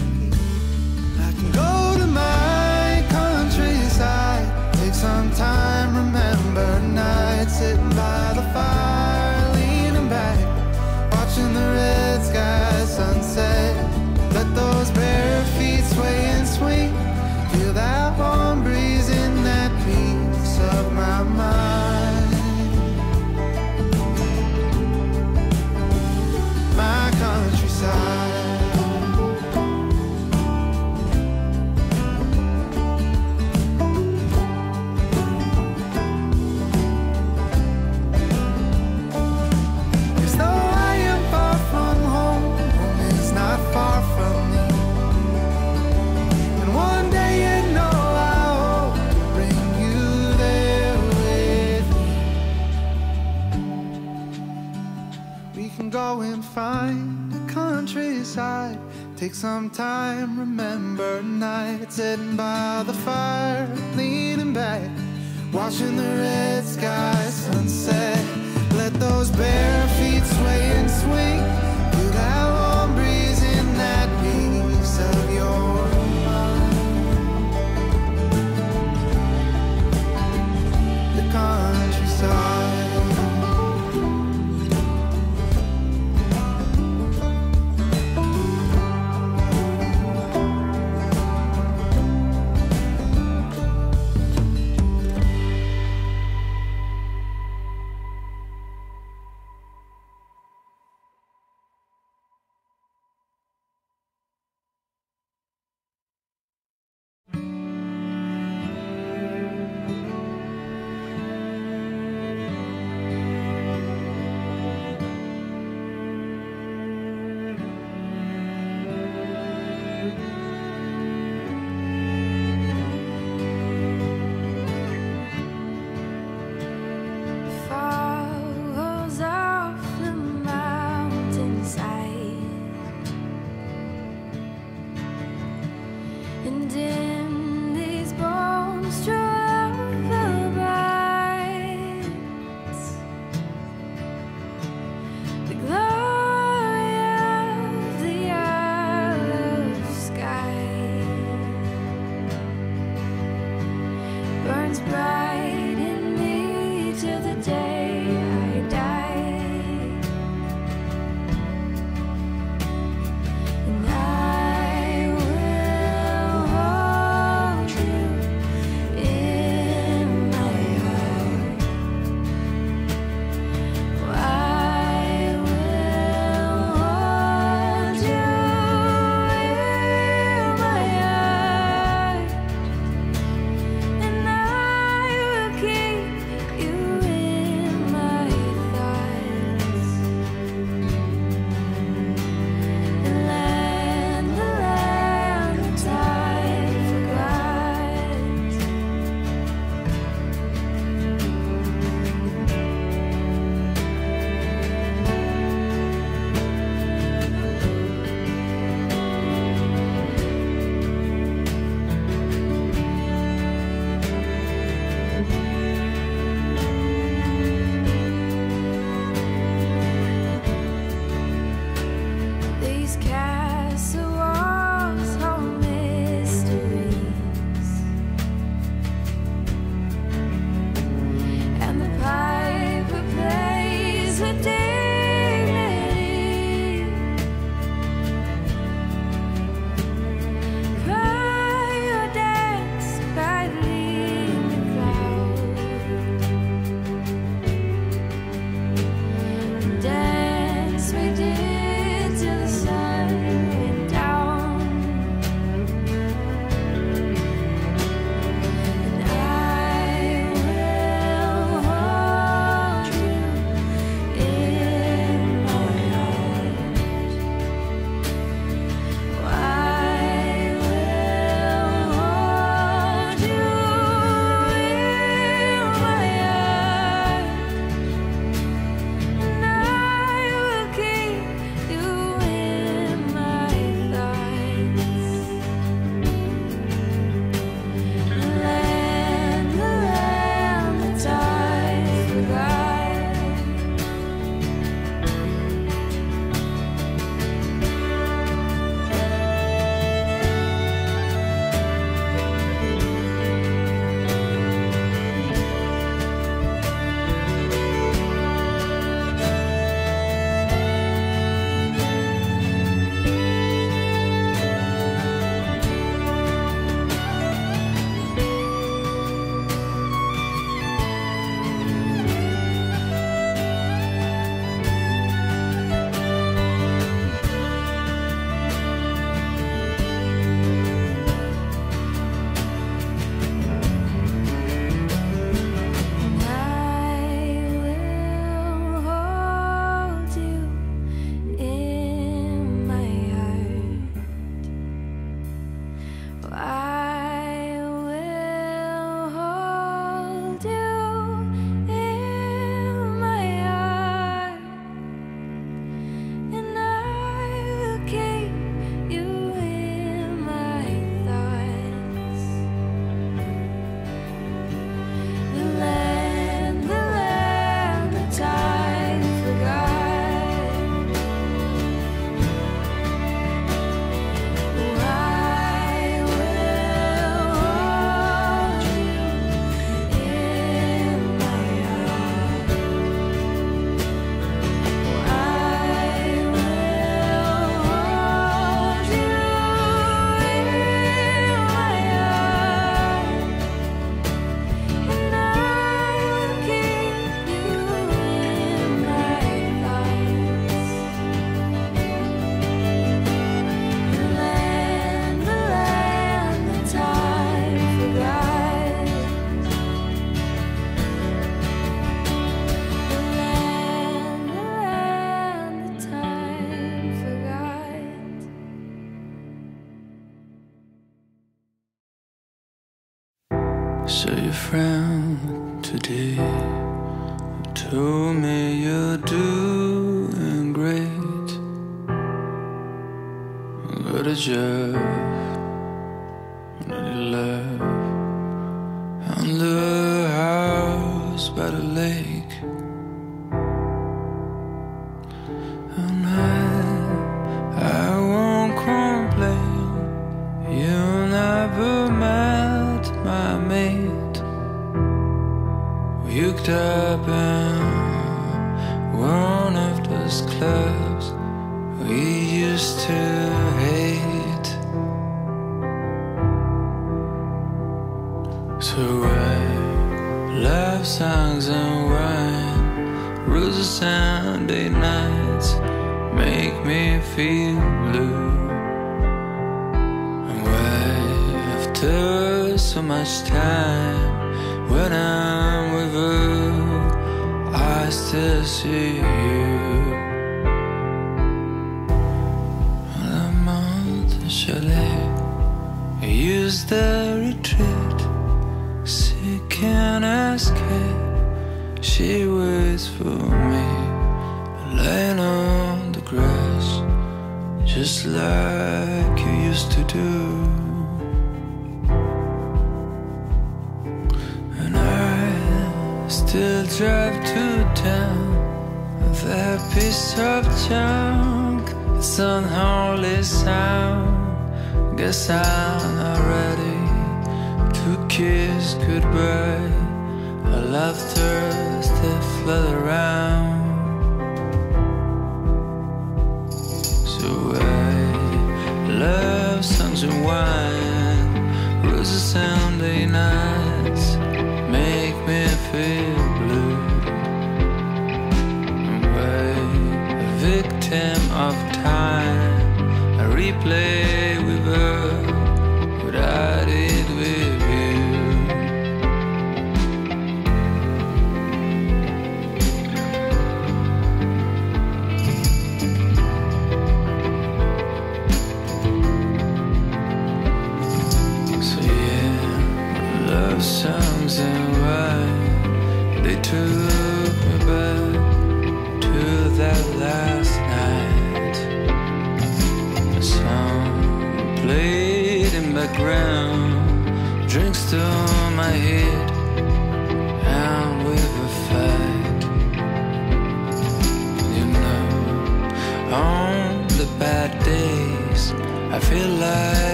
Speaker 4: find the countryside.
Speaker 3: Take some time, remember nights sitting by the fire, leaning back, watching the red sky sunset. Let those bare feet sway and swing.
Speaker 6: Got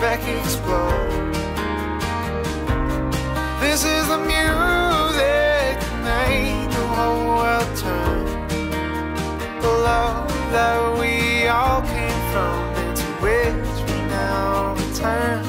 Speaker 6: Back
Speaker 2: explode. This is the music that made the whole world turn. The love that we all came from, into which we now return.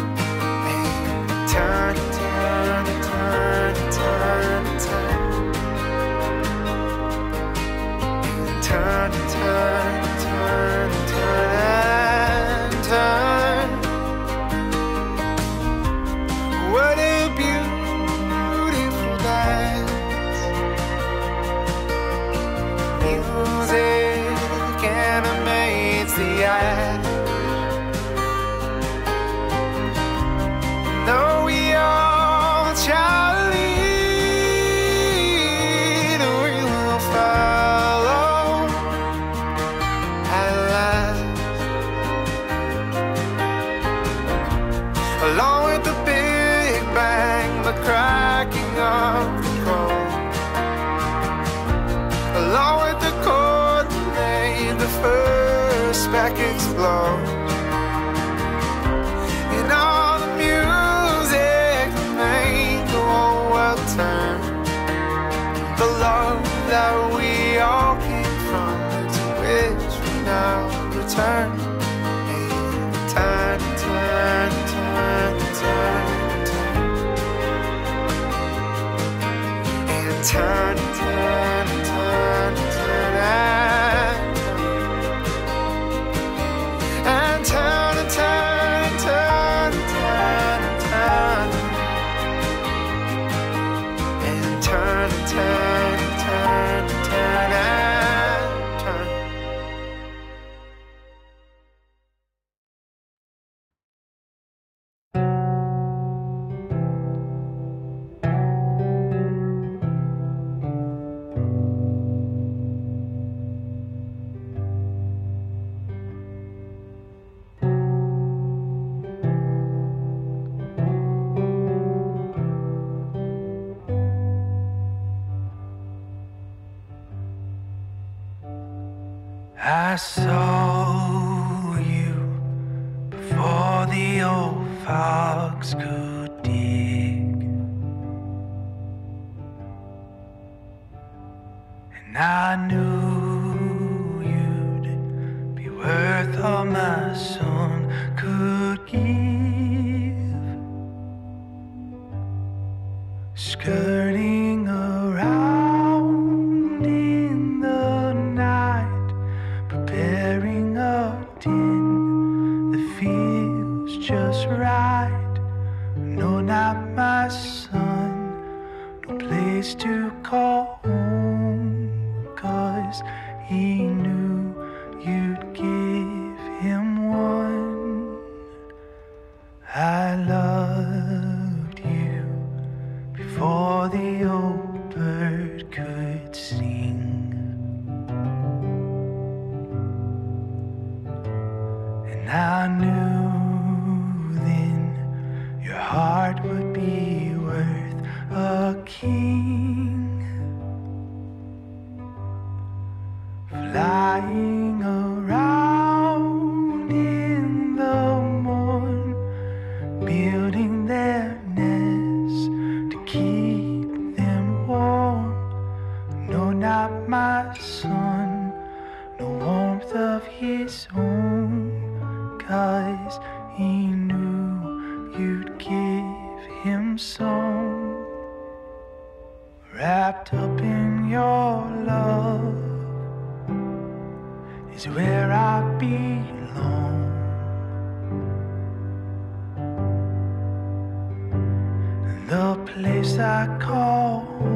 Speaker 2: turn and turn turn turn turn turn and turn
Speaker 3: I call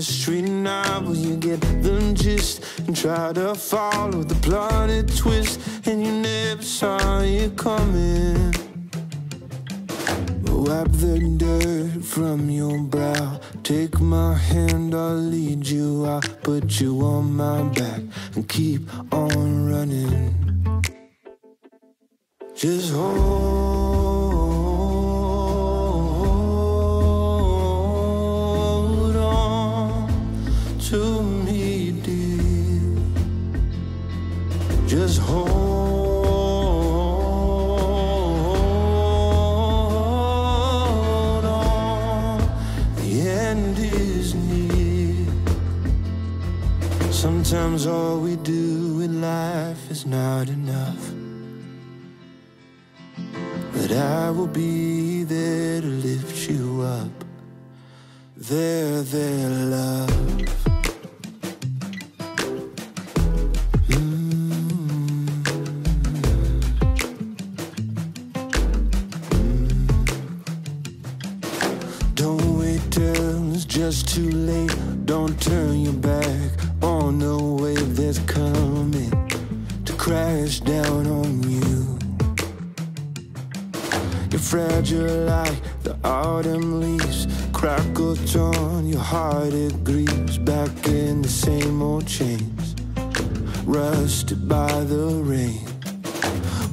Speaker 1: sometimes like a mystery. You get the gist and try to follow the plotted twist, and you never saw it coming. Wipe the dirt from your brow. Take my hand, I'll lead you. I'll put you on my back and keep on running. Just hold Just hold on. The end is near. Sometimes all we do in life is not enough. But I will be there to lift you up. There, there, love. Just too late. Don't turn your back on the wave that's coming to crash down on you. You're fragile like the autumn leaves. Crackle torn, your heart it grieves. Back in the same old chains, rusted by the rain.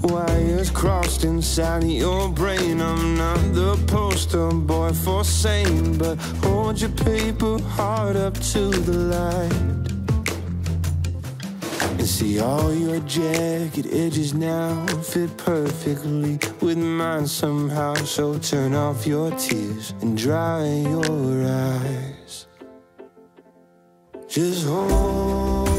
Speaker 1: Wires crossed inside your brain. I'm not the poster boy for sane, but hold your paper hard up to the light. And see all your jagged edges now fit perfectly with mine somehow. So turn off your tears and dry your eyes. Just hold